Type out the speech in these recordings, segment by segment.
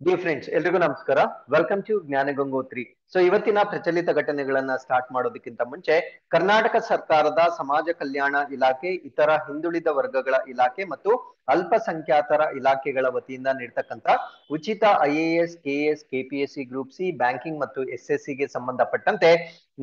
Dear friends ಎಲ್ರಿಗೂ ನಮಸ್ಕಾರ welcome to ಜ್ಞಾನ ಗಂಗೋತ್ರಿ ಸೊ ಇವತ್ತಿನ ಪ್ರಚಲಿತ ಘಟನೆಗಳನ್ನ ಸ್ಟಾರ್ಟ್ ಮಾಡೋದಕ್ಕಿಂತ ಮುಂಚೆ, ಕರ್ನಾಟಕ ಸರ್ಕಾರದ ಸಮಾಜ ಕಲ್ಯಾಣ ಇಲಾಖೆ, ಇತರ ಹಿಂದುಳಿದ ವರ್ಗಗಳ ಇಲಾಖೆ ಮತ್ತು ಅಲ್ಪಸಂಖ್ಯಾತರ ಇಲಾಖೆಗಳ ವತಿಯಿಂದ ನೀಡ್ತಕ್ಕಂತ ಉಚಿತ IAS A S K S KPSC group C banking ಮತ್ತು ಎಸ್ ಎಸ್ಗೆ ಸಂಬಂಧಪಟ್ಟಂತೆ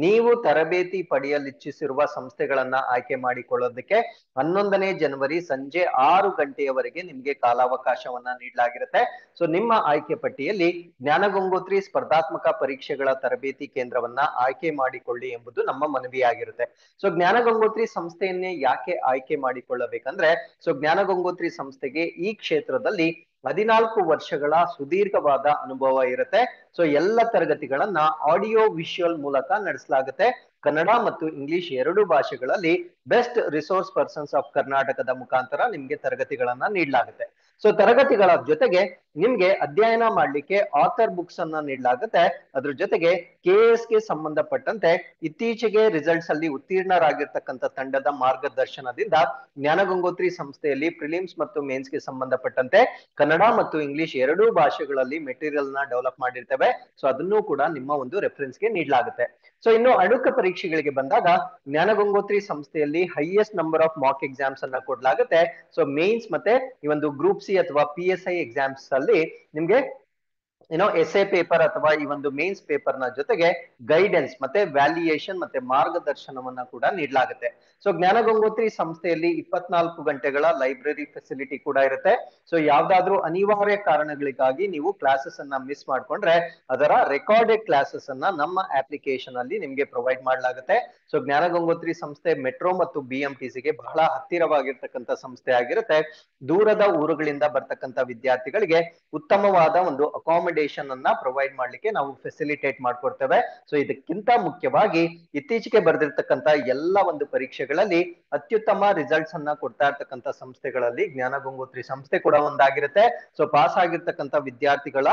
ನೀವು ತರಬೇತಿ ಪಡೆಯಲಿಚ್ಛಿಸಿರುವ ಸಂಸ್ಥೆಗಳನ್ನ ಆಯ್ಕೆ ಮಾಡಿಕೊಳ್ಳೋದಕ್ಕೆ ಹನ್ನೊಂದನೇ ಜನವರಿ ಸಂಜೆ ಆರು ಗಂಟೆಯವರೆಗೆ ನಿಮ್ಗೆ ಕಾಲಾವಕಾಶವನ್ನ ನೀಡಲಾಗಿರುತ್ತೆ. ಸೊ ನಿಮ್ಮ ಆಯ್ಕೆ ಪಟ್ಟಿಯಲ್ಲಿ ಜ್ಞಾನಗಂಗೋತ್ರಿ ಸ್ಪರ್ಧಾತ್ಮಕ ಪರೀಕ್ಷೆಗಳ ತರಬೇತಿ ಕೇಂದ್ರವನ್ನ ಆಯ್ಕೆ ಮಾಡಿಕೊಳ್ಳಿ ಎಂಬುದು ನಮ್ಮ ಮನವಿಯಾಗಿರುತ್ತೆ. ಸೊ ಜ್ಞಾನಗಂಗೋತ್ರಿ ಸಂಸ್ಥೆಯನ್ನೇ ಯಾಕೆ ಆಯ್ಕೆ ಮಾಡಿಕೊಳ್ಳಬೇಕಂದ್ರೆ ಸೊ ಜ್ಞಾನಗಂಗೋತ್ರಿ ಸಂಸ್ಥೆಗೆ ಈ ಕ್ಷೇತ್ರದಲ್ಲಿ ಹದಿನಾಲ್ಕು ವರ್ಷಗಳ ಸುದೀರ್ಘವಾದ ಅನುಭವ ಇರುತ್ತೆ. ಸೊ ಎಲ್ಲ ತರಗತಿಗಳನ್ನ ಆಡಿಯೋ ವಿಷುವಲ್ ಮೂಲಕ ನಡೆಸಲಾಗುತ್ತೆ. ಕನ್ನಡ ಮತ್ತು ಇಂಗ್ಲಿಷ್ ಎರಡು ಭಾಷೆಗಳಲ್ಲಿ ಬೆಸ್ಟ್ ರಿಸೋರ್ಸ್ ಪರ್ಸನ್ಸ್ ಆಫ್ ಕರ್ನಾಟಕದ ಮುಖಾಂತರ ನಿಮ್ಗೆ ತರಗತಿಗಳನ್ನ ನೀಡಲಾಗುತ್ತೆ. ಸೊ ತರಗತಿಗಳ ಜೊತೆಗೆ ನಿಮ್ಗೆ ಅಧ್ಯಯನ ಮಾಡ್ಲಿಕ್ಕೆ ಆಥರ್ ಬುಕ್ಸ್ ಅನ್ನ ನೀಡಲಾಗುತ್ತೆ. ಅದ್ರ ಜೊತೆಗೆ ಕೆ ಎಸ್ಗೆ ಸಂಬಂಧಪಟ್ಟಂತೆ ಇತ್ತೀಚೆಗೆ ರಿಸಲ್ಟ್ಸ್ ಅಲ್ಲಿ ಉತ್ತೀರ್ಣರಾಗಿರ್ತಕ್ಕಂಥ ತಂಡದ ಮಾರ್ಗದರ್ಶನದಿಂದ ಜ್ಞಾನಗಂಗೋತ್ರಿ ಸಂಸ್ಥೆಯಲ್ಲಿ ಪ್ರಿಲಿಮ್ಸ್ ಮತ್ತು ಮೇನ್ಸ್ಗೆ ಸಂಬಂಧಪಟ್ಟಂತೆ ಕನ್ನಡ ಮತ್ತು ಇಂಗ್ಲಿಷ್ ಎರಡೂ ಭಾಷೆಗಳಲ್ಲಿ ಮೆಟೀರಿಯಲ್ನ ಡೆವಲಪ್ ಮಾಡಿರ್ತೇವೆ. ಸೊ ಅದನ್ನು ಕೂಡ ನಿಮ್ಮ ಒಂದು ರೆಫರೆನ್ಸ್ಗೆ ನೀಡಲಾಗುತ್ತೆ. ಸೊ ಇನ್ನು ಅಡುಕ ಪರೀಕ್ಷೆಗಳಿಗೆ ಬಂದಾಗ ಜ್ಞಾನಗಂಗೋತ್ರಿ ಸಂಸ್ಥೆಯಲ್ಲಿ highest number of mock exams ಅನ್ನ ಕೊಡಲಾಗುತ್ತೆ. ಸೊ ಮೇನ್ಸ್ ಮತ್ತೆ ಈ ಒಂದು ಗ್ರೂಪ್ ಸಿ ಅಥವಾ ಪಿ ಎಸ್ ಐ ಎಕ್ಸಾಮ್ಸ್ ನಿಮ್ಗೆ ಏನೋ ಎಸ್ ಪೇಪರ್ ಅಥವಾ ಈ ಒಂದು ಮೇನ್ಸ್ ಪೇಪರ್ನ ಜೊತೆಗೆ ಗೈಡೆನ್ಸ್ ಮತ್ತೆ ವ್ಯಾಲ್ಯೂಯೇಷನ್ ಮತ್ತೆ ಮಾರ್ಗದರ್ಶನವನ್ನ ಕೂಡ ನೀಡಲಾಗುತ್ತೆ. ಸೊ ಜ್ಞಾನ ಗಂಗೋತ್ರಿ ಸಂಸ್ಥೆಯಲ್ಲಿ ಇಪ್ಪತ್ನಾಲ್ಕು ಗಂಟೆಗಳ ಲೈಬ್ರರಿ ಫೆಸಿಲಿಟಿ ಕೂಡ ಇರುತ್ತೆ. ಸೊ ಯಾವ್ದಾದ್ರು ಅನಿವಾರ್ಯ ಕಾರಣಗಳಿಗಾಗಿ ನೀವು ಕ್ಲಾಸಸ್ ಅನ್ನ ಮಿಸ್ ಮಾಡ್ಕೊಂಡ್ರೆ ಅದರ ರೆಕಾರ್ಡೆಡ್ ಕ್ಲಾಸಸ್ ಅನ್ನ ನಮ್ಮ ಅಪ್ಲಿಕೇಶನ್ ಅಲ್ಲಿ ನಿಮ್ಗೆ ಪ್ರೊವೈಡ್ ಮಾಡಲಾಗುತ್ತೆ. ಸೊ ಜ್ಞಾನ ಗಂಗೋತ್ರಿ ಸಂಸ್ಥೆ ಮೆಟ್ರೋ ಮತ್ತು ಬಿ ಎಂ ಟಿ ಸಿಗೆ ಬಹಳ ಹತ್ತಿರವಾಗಿರ್ತಕ್ಕಂಥ ಸಂಸ್ಥೆ ಆಗಿರುತ್ತೆ. ದೂರದ ಊರುಗಳಿಂದ ಬರ್ತಕ್ಕಂಥ ವಿದ್ಯಾರ್ಥಿಗಳಿಗೆ ಉತ್ತಮವಾದ ಒಂದು ಅಕಾಮಿಡೇಷನ್ ಅನ್ನ ಪ್ರೊವೈಡ್ ಮಾಡ್ಲಿಕ್ಕೆ ನಾವು ಫೆಸಿಲಿಟೇಟ್ ಮಾಡ್ಕೊಡ್ತೇವೆ. ಸೊ ಇದಕ್ಕಿಂತ ಮುಖ್ಯವಾಗಿ ಇತ್ತೀಚೆಗೆ ಬರೆದಿರ್ತಕ್ಕಂತ ಎಲ್ಲ ಒಂದು ಪರೀಕ್ಷೆಗಳಲ್ಲಿ ಅತ್ಯುತ್ತಮ ರಿಸಲ್ಟ್ಸ್ ಅನ್ನ ಕೊಡ್ತಾ ಇರ್ತಕ್ಕಂತ ಸಂಸ್ಥೆಗಳಲ್ಲಿ ಜ್ಞಾನ ಗಂಗೋತ್ರಿ ಸಂಸ್ಥೆ ಕೂಡ ಒಂದಾಗಿರುತ್ತೆ. ಸೊ ಪಾಸ್ ಆಗಿರ್ತಕ್ಕಂತ ವಿದ್ಯಾರ್ಥಿಗಳ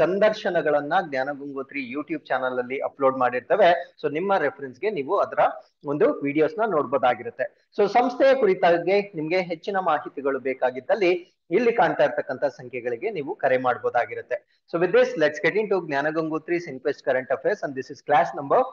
ಸಂದರ್ಶನಗಳನ್ನ ಜ್ಞಾನ ಗಂಗೋತ್ರಿ ಯೂಟ್ಯೂಬ್ ಚಾನಲ್ ಅಲ್ಲಿ ಅಪ್ಲೋಡ್ ಮಾಡಿರ್ತವೆ. ಸೊ ನಿಮ್ಮ ರೆಫರೆನ್ಸ್ಗೆ ನೀವು ಅದರ ಒಂದು ವಿಡಿಯೋಸ್ನ ನೋಡ್ಬೋದಾಗಿರುತ್ತೆ. ಸೊ ಸಂಸ್ಥೆಯ ಕುರಿತಾಗಿ ನಿಮ್ಗೆ ಹೆಚ್ಚಿನ ಮಾಹಿತಿಗಳು ಬೇಕಾಗಿದ್ದಲ್ಲಿ ಇಲ್ಲಿ ಕಾಣ್ತಾ ಇರ್ತಕ್ಕಂಥ ಸಂಖ್ಯೆಗಳಿಗೆ ನೀವು ಕರೆ ಮಾಡಬಹುದಾಗಿರುತ್ತೆ so with this let's get into Jnanagangotri ಸಿನ್ಪೆಸ್ಟ್ current affairs and this is class number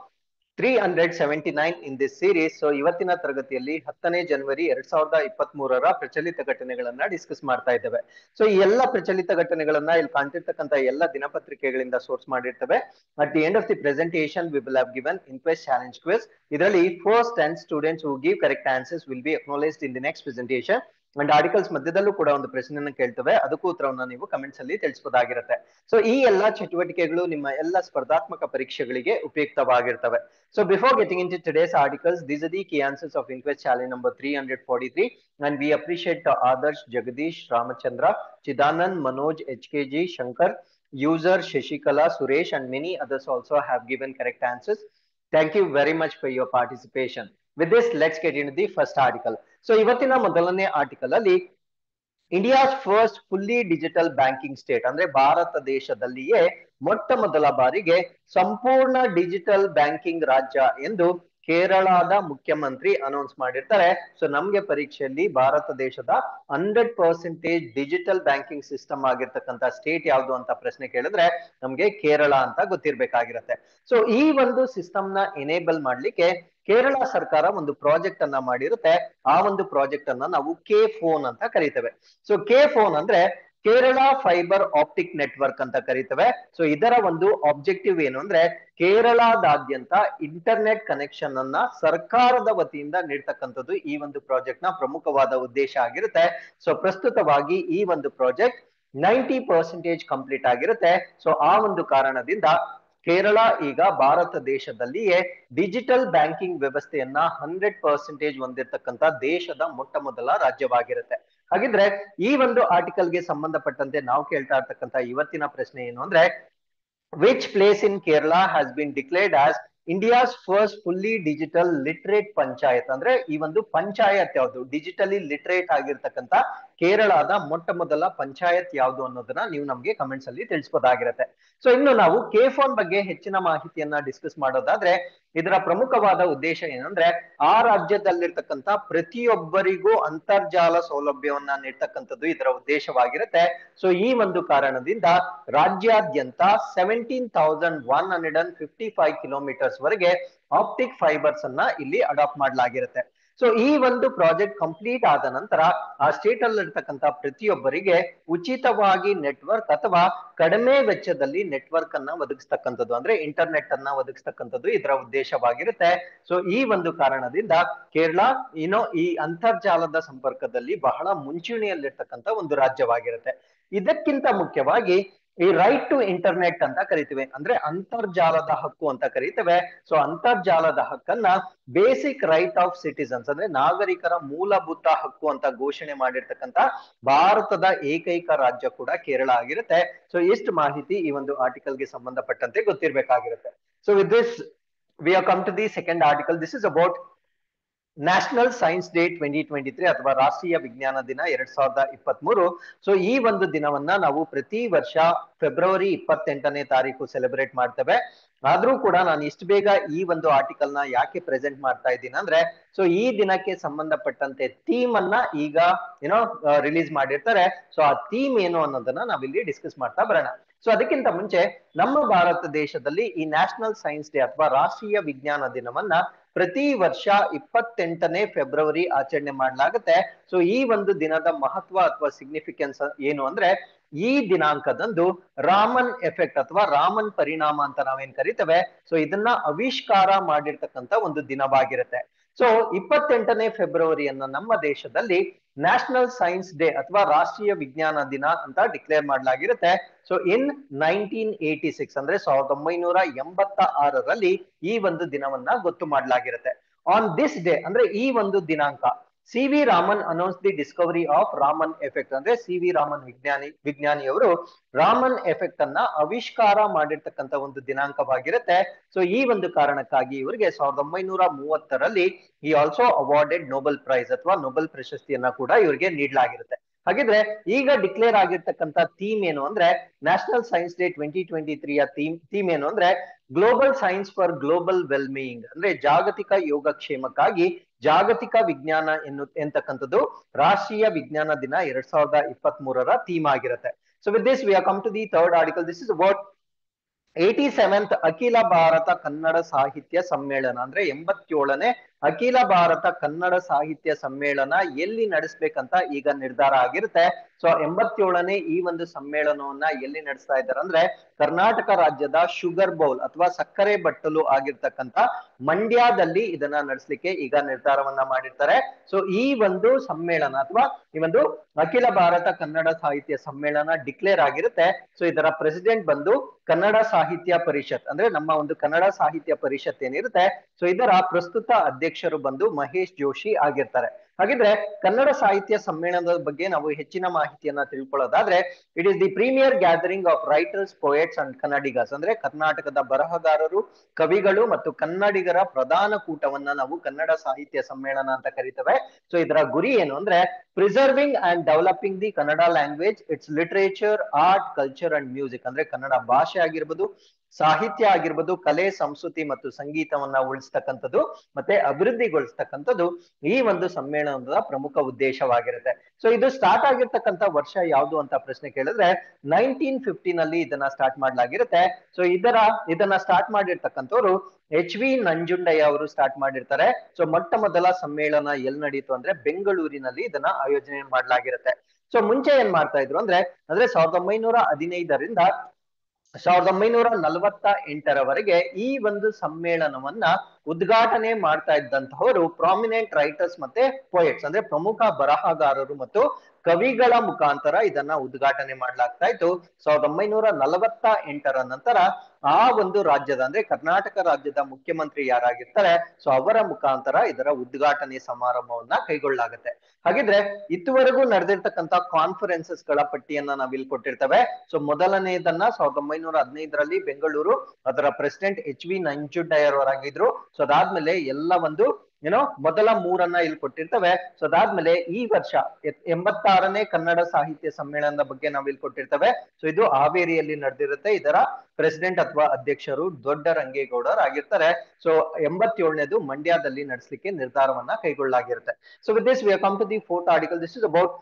three hundred seventy nine in this series so ಇವತ್ತಿನ ತರಗತಿಯಲ್ಲಿ ಹತ್ತನೇ ಜನವರಿ ಎರಡ್ ಸಾವಿರದ ಇಪ್ಪತ್ತ್ ಮೂರರ ಪ್ರಚಲಿತ ಘಟನೆಗಳನ್ನ ಡಿಸ್ಕಸ್ ಮಾಡ್ತಾ ಇದ್ದೇವೆ. ಸೊ ಈ ಎಲ್ಲ ಪ್ರಚಲಿತ ಘಟನೆಗಳನ್ನ ಇಲ್ಲಿ ಕಾಣ್ತಿರ್ತಕ್ಕಂಥ ಎಲ್ಲ ದಿನಪತ್ರಿಕೆಗಳಿಂದ source ಮಾಡಿರ್ತವೆ. At the end of the presentation we will have given inquest challenge quiz ಇದರಲ್ಲಿ first ten students who give correct answers will be acknowledged in the next presentation and articles ಮಧ್ಯದಲ್ಲೂ ಕೂಡ ಒಂದು ಪ್ರಶ್ನೆಯನ್ನು ಕೇಳ್ತವೆ. ಅದಕ್ಕೂ ಉತ್ತರವನ್ನು ನೀವು ಕಮೆಂಟ್ಸ್ ಅಲ್ಲಿ ತಿಳಿಸಬಹುದಾಗಿರುತ್ತೆ so ಈ ಎಲ್ಲಾ ಚಟುವಟಿಕೆಗಳು ನಿಮ್ಮ ಎಲ್ಲ ಸ್ಪರ್ಧಾತ್ಮಕ ಪರೀಕ್ಷೆಗಳಿಗೆ ಉಪಯುಕ್ತವಾಗಿರ್ತವೆ. So before getting into today's articles these the key answers of inquest challenge number three hundred forty three and we appreciate Adarsh Jagadish Ramachandra Chidanand Manoj H K G Shankar user Shashikala Suresh and many others also have given correct answers thank you very much for your participation with this let's get in the first article so ಇವತ್ತಿನ ಮೊದಲನೇ article ಅಲ್ಲಿ India's first fully digital banking state ಅಂದ್ರೆ ಭಾರತ ದೇಶದಲ್ಲಿಯೇ ಮೊಟ್ಟ ಮೊದಲ ಬಾರಿಗೆ ಸಂಪೂರ್ಣ digital banking ರಾಜ್ಯ ಎಂದು ಕೇರಳದ ಮುಖ್ಯಮಂತ್ರಿ ಅನೌನ್ಸ್ ಮಾಡಿರ್ತಾರೆ. ಸೊ ನಮ್ಗೆ ಪರೀಕ್ಷೆಯಲ್ಲಿ ಭಾರತ ದೇಶದ hundred percentage digital banking system ಆಗಿರ್ತಕ್ಕಂಥ ಸ್ಟೇಟ್ ಯಾವುದು ಅಂತ ಪ್ರಶ್ನೆ ಕೇಳಿದ್ರೆ ನಮ್ಗೆ ಕೇರಳ ಅಂತ ಗೊತ್ತಿರ್ಬೇಕಾಗಿರತ್ತೆ. ಸೊ ಈ ಒಂದು ಸಿಸ್ಟಮ್ನ ಎನೇಬಲ್ ಮಾಡ್ಲಿಕ್ಕೆ ಕೇರಳ ಸರ್ಕಾರ ಒಂದು ಪ್ರಾಜೆಕ್ಟ್ ಅನ್ನ ಮಾಡಿರುತ್ತೆ. ಆ ಒಂದು ಪ್ರಾಜೆಕ್ಟ್ ಅನ್ನ ನಾವು ಕೆ ಫೋನ್ ಅಂತ ಕರಿತೇವೆ. ಸೊ ಕೆ ಫೋನ್ ಅಂದ್ರೆ ಕೇರಳ ಫೈಬರ್ ಆಪ್ಟಿಕ್ ನೆಟ್ವರ್ಕ್ ಅಂತ ಕರಿತೇವೆ. ಸೊ ಇದರ ಒಂದು ಆಬ್ಜೆಕ್ಟಿವ್ ಏನು ಅಂದ್ರೆ ಕೇರಳದಾದ್ಯಂತ ಇಂಟರ್ನೆಟ್ ಕನೆಕ್ಷನ್ ಅನ್ನ ಸರ್ಕಾರದ ವತಿಯಿಂದ ನೀಡ್ತಕ್ಕಂಥದ್ದು ಈ ಒಂದು ಪ್ರಾಜೆಕ್ಟ್ನ ಪ್ರಮುಖವಾದ ಉದ್ದೇಶ ಆಗಿರುತ್ತೆ. ಸೊ ಪ್ರಸ್ತುತವಾಗಿ ಈ ಒಂದು ಪ್ರಾಜೆಕ್ಟ್ ನೈಂಟಿ ಪರ್ಸೆಂಟೇಜ್ ಕಂಪ್ಲೀಟ್ ಆಗಿರುತ್ತೆ. ಸೊ ಆ ಒಂದು ಕಾರಣದಿಂದ ಕೇರಳ ಈಗ ಭಾರತ ದೇಶದಲ್ಲಿಯೇ ಡಿಜಿಟಲ್ ಬ್ಯಾಂಕಿಂಗ್ ವ್ಯವಸ್ಥೆಯನ್ನ ಹಂಡ್ರೆಡ್ ಪರ್ಸೆಂಟೇಜ್ ಹೊಂದಿರತಕ್ಕಂತ ದೇಶದ ಮೊಟ್ಟ ಮೊದಲ ರಾಜ್ಯವಾಗಿರುತ್ತೆ. ಹಾಗಿದ್ರೆ ಈ ಒಂದು ಆರ್ಟಿಕಲ್ಗೆ ಸಂಬಂಧಪಟ್ಟಂತೆ ನಾವು ಕೇಳ್ತಾ ಇರ್ತಕ್ಕಂತ ಇವತ್ತಿನ ಪ್ರಶ್ನೆ ಏನು ಅಂದ್ರೆ which place in Kerala has been declared as India's first fully digital literate panchayat ಅಂದ್ರೆ ಈ ಒಂದು ಪಂಚಾಯತ್ ಯಾವುದು? ಡಿಜಿಟಲಿ ಲಿಟ್ರೇಟ್ ಆಗಿರ್ತಕ್ಕಂಥ ಕೇರಳದ ಮೊಟ್ಟ ಮೊದಲ ಪಂಚಾಯತ್ ಯಾವುದು ಅನ್ನೋದನ್ನ ನೀವು ನಮ್ಗೆ ಕಮೆಂಟ್ಸ್ ಅಲ್ಲಿ ತಿಳಿಸಬಹುದಾಗಿರುತ್ತೆ ಸೊ ಇನ್ನು ನಾವು ಕೆಫೋನ್ ಬಗ್ಗೆ ಹೆಚ್ಚಿನ ಮಾಹಿತಿಯನ್ನ ಡಿಸ್ಕಸ್ ಮಾಡೋದಾದ್ರೆ, ಇದರ ಪ್ರಮುಖವಾದ ಉದ್ದೇಶ ಏನಂದ್ರೆ, ಆ ರಾಜ್ಯದಲ್ಲಿರ್ತಕ್ಕಂಥ ಪ್ರತಿಯೊಬ್ಬರಿಗೂ ಅಂತರ್ಜಾಲ ಸೌಲಭ್ಯವನ್ನ ನೀಡ್ತಕ್ಕಂಥದ್ದು ಇದರ ಉದ್ದೇಶವಾಗಿರುತ್ತೆ. ಸೊ ಈ ಒಂದು ಕಾರಣದಿಂದ ರಾಜ್ಯಾದ್ಯಂತ seventeen thousand one hundred and fifty five kilometres ವರೆಗೆ ಆಪ್ಟಿಕ್ ಫೈಬರ್ಸ್ ಅನ್ನ ಇಲ್ಲಿ ಅಡಾಪ್ಟ್ ಮಾಡಲಾಗಿರುತ್ತೆ. ಸೊ ಈ ಒಂದು ಪ್ರಾಜೆಕ್ಟ್ ಕಂಪ್ಲೀಟ್ ಆದ ನಂತರ ಆ ಸ್ಟೇಟ್ ಅಲ್ಲಿ ಇರ್ತಕ್ಕಂಥ ಪ್ರತಿಯೊಬ್ಬರಿಗೆ ಉಚಿತವಾಗಿ ನೆಟ್ವರ್ಕ್ ಅಥವಾ ಕಡಿಮೆ ವೆಚ್ಚದಲ್ಲಿ ನೆಟ್ವರ್ಕ್ ಅನ್ನ ಒದಗಿಸ್ತಕ್ಕಂಥದ್ದು, ಅಂದ್ರೆ ಇಂಟರ್ನೆಟ್ ಅನ್ನ ಒದಗಿಸ್ತಕ್ಕಂಥದ್ದು ಇದರ ಉದ್ದೇಶವಾಗಿರುತ್ತೆ. ಸೊ ಈ ಒಂದು ಕಾರಣದಿಂದ ಕೇರಳ ಏನೋ ಈ ಅಂತರ್ಜಾಲದ ಸಂಪರ್ಕದಲ್ಲಿ ಬಹಳ ಮುಂಚೂಣಿಯಲ್ಲಿರ್ತಕ್ಕಂಥ ಒಂದು ರಾಜ್ಯವಾಗಿರುತ್ತೆ. ಇದಕ್ಕಿಂತ ಮುಖ್ಯವಾಗಿ ಈ ರೈಟ್ ಟು ಇಂಟರ್ನೆಟ್ ಅಂತ ಕರಿತೀವಿ. ಅಂದ್ರೆ ಅಂತರ್ಜಾಲದ ಹಕ್ಕು ಅಂತ ಕರಿತೇವೆ. ಸೊ ಅಂತರ್ಜಾಲದ ಹಕ್ಕನ್ನ ಬೇಸಿಕ್ ರೈಟ್ ಆಫ್ ಸಿಟಿಸನ್ಸ್ ಅಂದ್ರೆ ನಾಗರಿಕರ ಮೂಲಭೂತ ಹಕ್ಕು ಅಂತ ಘೋಷಣೆ ಮಾಡಿರ್ತಕ್ಕಂತ ಭಾರತದ ಏಕೈಕ ರಾಜ್ಯ ಕೂಡ ಕೇರಳ ಆಗಿರುತ್ತೆ. ಸೊ ಇಷ್ಟು ಮಾಹಿತಿ ಈ ಒಂದು ಆರ್ಟಿಕಲ್ಗೆ ಸಂಬಂಧಪಟ್ಟಂತೆ ಗೊತ್ತಿರಬೇಕಾಗಿರುತ್ತೆ. So with this we are come to the second article this is about national science day twenty twenty three ಅಥವಾ ರಾಷ್ಟ್ರೀಯ ವಿಜ್ಞಾನ ದಿನ ಎರಡ್ ಸಾವಿರದ ಇಪ್ಪತ್ತ್ ಮೂರು ಸೊ ಈ ಒಂದು ದಿನವನ್ನ ನಾವು ಪ್ರತಿ ವರ್ಷ ಫೆಬ್ರವರಿ ಇಪ್ಪತ್ತೆಂಟನೇ ತಾರೀಕು ಸೆಲೆಬ್ರೇಟ್ ಮಾಡ್ತೇವೆ. ಆದ್ರೂ ಕೂಡ ನಾನು ಇಷ್ಟು ಬೇಗ ಈ ಒಂದು ಆರ್ಟಿಕಲ್ನ ಯಾಕೆ ಪ್ರೆಸೆಂಟ್ ಮಾಡ್ತಾ ಇದ್ದೀನಿ ಅಂದ್ರೆ ಸೊ ಈ ದಿನಕ್ಕೆ ಸಂಬಂಧಪಟ್ಟಂತೆ ಥೀಮ್ ಅನ್ನ ಈಗ ಏನೋ ರಿಲೀಸ್ ಮಾಡಿರ್ತಾರೆ. ಸೊ ಆ ಥೀಮ್ ಏನು ಅನ್ನೋದನ್ನ ನಾವಿಲ್ಲಿ ಡಿಸ್ಕಸ್ ಮಾಡ್ತಾ ಬರೋಣ. ಸೊ ಅದಕ್ಕಿಂತ ಮುಂಚೆ ನಮ್ಮ ಭಾರತ ದೇಶದಲ್ಲಿ ಈ ನ್ಯಾಷನಲ್ ಸೈನ್ಸ್ ಡೇ ಅಥವಾ ರಾಷ್ಟ್ರೀಯ ವಿಜ್ಞಾನ ದಿನವನ್ನ ಪ್ರತಿ ವರ್ಷ ಇಪ್ಪತ್ತೆಂಟನೇ ಫೆಬ್ರವರಿ ಆಚರಣೆ ಮಾಡಲಾಗುತ್ತೆ. ಸೊ ಈ ಒಂದು ದಿನದ ಮಹತ್ವ ಅಥವಾ ಸಿಗ್ನಿಫಿಕೆನ್ಸ್ ಏನು ಅಂದ್ರೆ ಈ ದಿನಾಂಕದಂದು ರಾಮನ್ ಎಫೆಕ್ಟ್ ಅಥವಾ ರಾಮನ್ ಪರಿಣಾಮ ಅಂತ ನಾವೇನ್ ಕರಿತೇವೆ? ಸೊ ಇದನ್ನ ಆವಿಷ್ಕಾರ ಮಾಡಿರ್ತಕ್ಕಂತ ಒಂದು ದಿನವಾಗಿರುತ್ತೆ. ಸೊ ಇಪ್ಪತ್ತೆಂಟನೇ ಫೆಬ್ರವರಿಯನ್ನ ನಮ್ಮ ದೇಶದಲ್ಲಿ ನ್ಯಾಷನಲ್ ಸೈನ್ಸ್ ಡೇ ಅಥವಾ ರಾಷ್ಟ್ರೀಯ ವಿಜ್ಞಾನ ದಿನ ಅಂತ declare ಮಾಡಲಾಗಿರುತ್ತೆ. So in nineteen eighty six ಅಂದ್ರೆ ಸಾವಿರದ ಒಂಬೈನೂರ ಎಂಬತ್ತ ಆರರಲ್ಲಿ ಈ ಒಂದು ದಿನವನ್ನ ಗೊತ್ತು ಮಾಡಲಾಗಿರುತ್ತೆ. ಆನ್ ದಿಸ್ ಡೇ ಅಂದ್ರೆ ಈ ಒಂದು ದಿನಾಂಕ. C V Raman announce the discovery of Raman effect ಅಂದ್ರೆ ಸಿ ವಿ ರಾಮನ್ ವಿಜ್ಞಾನಿ, ವಿಜ್ಞಾನಿಯವರು ರಾಮನ್ ಎಫೆಕ್ಟ್ ಅನ್ನ ಆವಿಷ್ಕಾರ ಮಾಡಿರ್ತಕ್ಕಂಥ ಒಂದು ದಿನಾಂಕವಾಗಿರುತ್ತೆ. ಸೊ ಈ ಒಂದು ಕಾರಣಕ್ಕಾಗಿ ಇವರಿಗೆ ಸಾವಿರದ ಒಂಬೈನೂರ ಮೂವತ್ತರಲ್ಲಿ ಈ ಆಲ್ಸೋ ಅವಾರ್ಡೆಡ್ ನೊಬೆಲ್ ಪ್ರೈಸ್ ಅಥವಾ ನೊಬೆಲ್ ಪ್ರಶಸ್ತಿಯನ್ನ ಕೂಡ ಇವರಿಗೆ ನೀಡಲಾಗಿರುತ್ತೆ. ಹಾಗಿದ್ರೆ ಈಗ ಡಿಕ್ಲೇರ್ ಆಗಿರ್ತಕ್ಕಂಥ ಥೀಮ್ ಏನು ಅಂದ್ರೆ national science day twenty twenty ತ್ರೀಯ theme theme ಏನು ಅಂದ್ರೆ global science for global wellbeing ಅಂದ್ರೆ ಜಾಗತಿಕ ಯೋಗಕ್ಷೇಮಕ್ಕಾಗಿ ಜಾಗತಿಕ ವಿಜ್ಞಾನ ಎನ್ನು, ಎಂತಕ್ಕಂಥದ್ದು ರಾಷ್ಟ್ರೀಯ ವಿಜ್ಞಾನ ದಿನ ಎರಡ್ ಸಾವಿರದ ಇಪ್ಪತ್ತ್ ಮೂರರ ಥೀಮ್ ಆಗಿರುತ್ತೆ. So with this we are come to the third article this is about eighty seventh Akhila Bharata Kannada ಸಾಹಿತ್ಯ ಸಮ್ಮೇಳನ ಅಂದ್ರೆ ಎಂಬತ್ತೇಳನೇ ಅಖಿಲ ಭಾರತ ಕನ್ನಡ ಸಾಹಿತ್ಯ ಸಮ್ಮೇಳನ ಎಲ್ಲಿ ನಡೆಸ್ಬೇಕಂತ ಈಗ ನಿರ್ಧಾರ ಆಗಿರುತ್ತೆ. ಸೊ, ಎಂಬತ್ತೇಳನೇ ಈ ಒಂದು ಸಮ್ಮೇಳನವನ್ನ ಎಲ್ಲಿ ನಡೆಸ್ತಾ ಇದ್ದಾರೆ ಅಂದ್ರೆ ಕರ್ನಾಟಕ ರಾಜ್ಯದ ಶುಗರ್ ಬೌಲ್ ಅಥವಾ ಸಕ್ಕರೆ ಬಟ್ಟಲು ಆಗಿರ್ತಕ್ಕಂತ ಮಂಡ್ಯದಲ್ಲಿ ಇದನ್ನ ನಡೆಸಲಿಕ್ಕೆ ಈಗ ನಿರ್ಧಾರವನ್ನ ಮಾಡಿರ್ತಾರೆ. ಸೊ, ಈ ಒಂದು ಸಮ್ಮೇಳನ ಅಥವಾ ಈ ಒಂದು ಅಖಿಲ ಭಾರತ ಕನ್ನಡ ಸಾಹಿತ್ಯ ಸಮ್ಮೇಳನ ಡಿಕ್ಲೇರ್ ಆಗಿರುತ್ತೆ. ಸೊ, ಇದರ ಪ್ರೆಸಿಡೆಂಟ್ ಬಂದು ಕನ್ನಡ ಸಾಹಿತ್ಯ ಪರಿಷತ್, ಅಂದ್ರೆ ನಮ್ಮ ಒಂದು ಕನ್ನಡ ಸಾಹಿತ್ಯ ಪರಿಷತ್ ಏನಿರುತ್ತೆ. ಸೊ, ಇದರ ಪ್ರಸ್ತುತ ಅಧ್ಯಕ್ಷರು ಬಂದು ಮಹೇಶ್ ಜೋಶಿ ಆಗಿರ್ತಾರೆ. ಹಾಗಿದ್ರೆ ಕನ್ನಡ ಸಾಹಿತ್ಯ ಸಮ್ಮೇಳನದ ಬಗ್ಗೆ ನಾವು ಹೆಚ್ಚಿನ ಮಾಹಿತಿಯನ್ನ ತಿಳ್ಕೊಳ್ಳೋದಾದ್ರೆ it is the premier gathering of writers poets and Kannadigas ಅಂದ್ರೆ ಕರ್ನಾಟಕದ ಬರಹಗಾರರು, ಕವಿಗಳು ಮತ್ತು ಕನ್ನಡಿಗರ ಪ್ರಧಾನ ಕೂಟವನ್ನ ನಾವು ಕನ್ನಡ ಸಾಹಿತ್ಯ ಸಮ್ಮೇಳನ ಅಂತ ಕರಿತೇವೆ. ಸೊ ಇದರ ಗುರಿ ಏನು ಅಂದ್ರೆ preserving and developing the Kannada language it's literature art culture and music ಅಂದ್ರೆ ಕನ್ನಡ ಭಾಷೆ ಆಗಿರ್ಬೋದು ಸಾಹಿತ್ಯ ಆಗಿರ್ಬೋದು, ಕಲೆ, ಸಂಸ್ಕೃತಿ ಮತ್ತು ಸಂಗೀತವನ್ನ ಉಳಿಸ್ತಕ್ಕಂಥದ್ದು ಮತ್ತೆ ಅಭಿವೃದ್ಧಿಗೊಳಿಸ್ತಕ್ಕಂಥದ್ದು ಈ ಒಂದು ಸಮ್ಮೇಳನದ ಪ್ರಮುಖ ಉದ್ದೇಶವಾಗಿರುತ್ತೆ. ಸೊ ಇದು ಸ್ಟಾರ್ಟ್ ಆಗಿರ್ತಕ್ಕಂಥ ವರ್ಷ ಯಾವುದು ಅಂತ ಪ್ರಶ್ನೆ ಕೇಳಿದ್ರೆ ನೈನ್ಟೀನ್ ಫಿಫ್ಟಿನಲ್ಲಿ ಇದನ್ನ ಸ್ಟಾರ್ಟ್ ಮಾಡ್ಲಾಗಿರುತ್ತೆ. ಸೊ ಇದರ, ಇದನ್ನ ಸ್ಟಾರ್ಟ್ ಮಾಡಿರ್ತಕ್ಕಂಥವ್ರು ಎಚ್ ವಿ ನಂಜುಂಡಯ್ಯ ಅವರು ಸ್ಟಾರ್ಟ್ ಮಾಡಿರ್ತಾರೆ. ಸೊ ಮೊಟ್ಟ ಮೊದಲ ಸಮ್ಮೇಳನ ಎಲ್ಲಿ ನಡೀತು ಅಂದ್ರೆ ಬೆಂಗಳೂರಿನಲ್ಲಿ ಇದನ್ನ ಆಯೋಜನೆ ಮಾಡ್ಲಾಗಿರುತ್ತೆ. ಸೊ ಮುಂಚೆ ಏನ್ ಮಾಡ್ತಾ ಇದ್ರು ಅಂದ್ರೆ ಅಂದ್ರೆ ಸಾವಿರದ ಒಂಬೈನೂರ ಹದಿನೈದರಿಂದ ಸಾವಿರದ ಒಂಬೈನೂರ ನಲವತ್ತ ಎಂಟರವರೆಗೆ ಈ ಒಂದು ಸಮ್ಮೇಳನವನ್ನ ಉದ್ಘಾಟನೆ ಮಾಡ್ತಾ ಇದ್ದಂತಹವರು ಪ್ರಾಮಿನೆಂಟ್ ರೈಟರ್ಸ್ ಮತ್ತೆ ಪೊಯೆಟ್ಸ್ ಅಂದ್ರೆ ಪ್ರಮುಖ ಬರಹಗಾರರು ಮತ್ತು ಕವಿಗಳ ಮುಖಾಂತರ ಇದನ್ನ ಉದ್ಘಾಟನೆ ಮಾಡ್ಲಾಗ್ತಾ ಇತ್ತು. ಸಾವಿರದ ಒಂಬೈನೂರ ನಲವತ್ತ ಎಂಟರ ನಂತರ ಆ ಒಂದು ರಾಜ್ಯದ ಅಂದ್ರೆ ಕರ್ನಾಟಕ ರಾಜ್ಯದ ಮುಖ್ಯಮಂತ್ರಿ ಯಾರಾಗಿರ್ತಾರೆ ಸೊ ಅವರ ಮುಖಾಂತರ ಇದರ ಉದ್ಘಾಟನೆ ಸಮಾರಂಭವನ್ನ ಕೈಗೊಳ್ಳಲಾಗುತ್ತೆ ಹಾಗಿದ್ರೆ ಇದುವರೆಗೂ ನಡೆದಿರ್ತಕ್ಕಂಥ ಕಾನ್ಫರೆನ್ಸಸ್ಗಳ ಪಟ್ಟಿಯನ್ನ ನಾವಿಲ್ಲಿ ಕೊಟ್ಟಿರ್ತವೆ. ಸೊ ಮೊದಲನೆಯದನ್ನ ಸಾವಿರದ ಒಂಬೈನೂರ ಹದಿನೈದರಲ್ಲಿ ಬೆಂಗಳೂರು ಅದರ ಪ್ರೆಸಿಡೆಂಟ್ ಎಚ್ ವಿ ನಂಜುಂಡಯ್ಯರವರಾಗಿದ್ರು ಸೊ ಅದಾದ್ಮೇಲೆ ಎಲ್ಲ ಒಂದು ಏನೋ ಮೊದಲ ಮೂರನ್ನ ಇಲ್ಲಿ ಕೊಟ್ಟಿರ್ತವೆ. ಸೊ ಅದಾದ್ಮೇಲೆ ಈ ವರ್ಷ ಎಂಬತ್ತಾರನೇ ಕನ್ನಡ ಸಾಹಿತ್ಯ ಸಮ್ಮೇಳನದ ಬಗ್ಗೆ ನಾವು ಇಲ್ಲಿ ಕೊಟ್ಟಿರ್ತವೆ. ಸೊ ಇದು ಹಾವೇರಿಯಲ್ಲಿ ನಡೆದಿರುತ್ತೆ. ಇದರ ಪ್ರೆಸಿಡೆಂಟ್ ಅಥವಾ ಅಧ್ಯಕ್ಷರು ದೊಡ್ಡ ರಂಗೇಗೌಡರ್ ಆಗಿರ್ತಾರೆ. ಸೊ ಎಂಬತ್ತೇಳನೇದು ಮಂಡ್ಯದಲ್ಲಿ ನಡೆಸಲಿಕ್ಕೆ ನಿರ್ಧಾರವನ್ನ ಕೈಗೊಳ್ಳಲಾಗಿರುತ್ತೆ. So with this we come to the fourth article this is about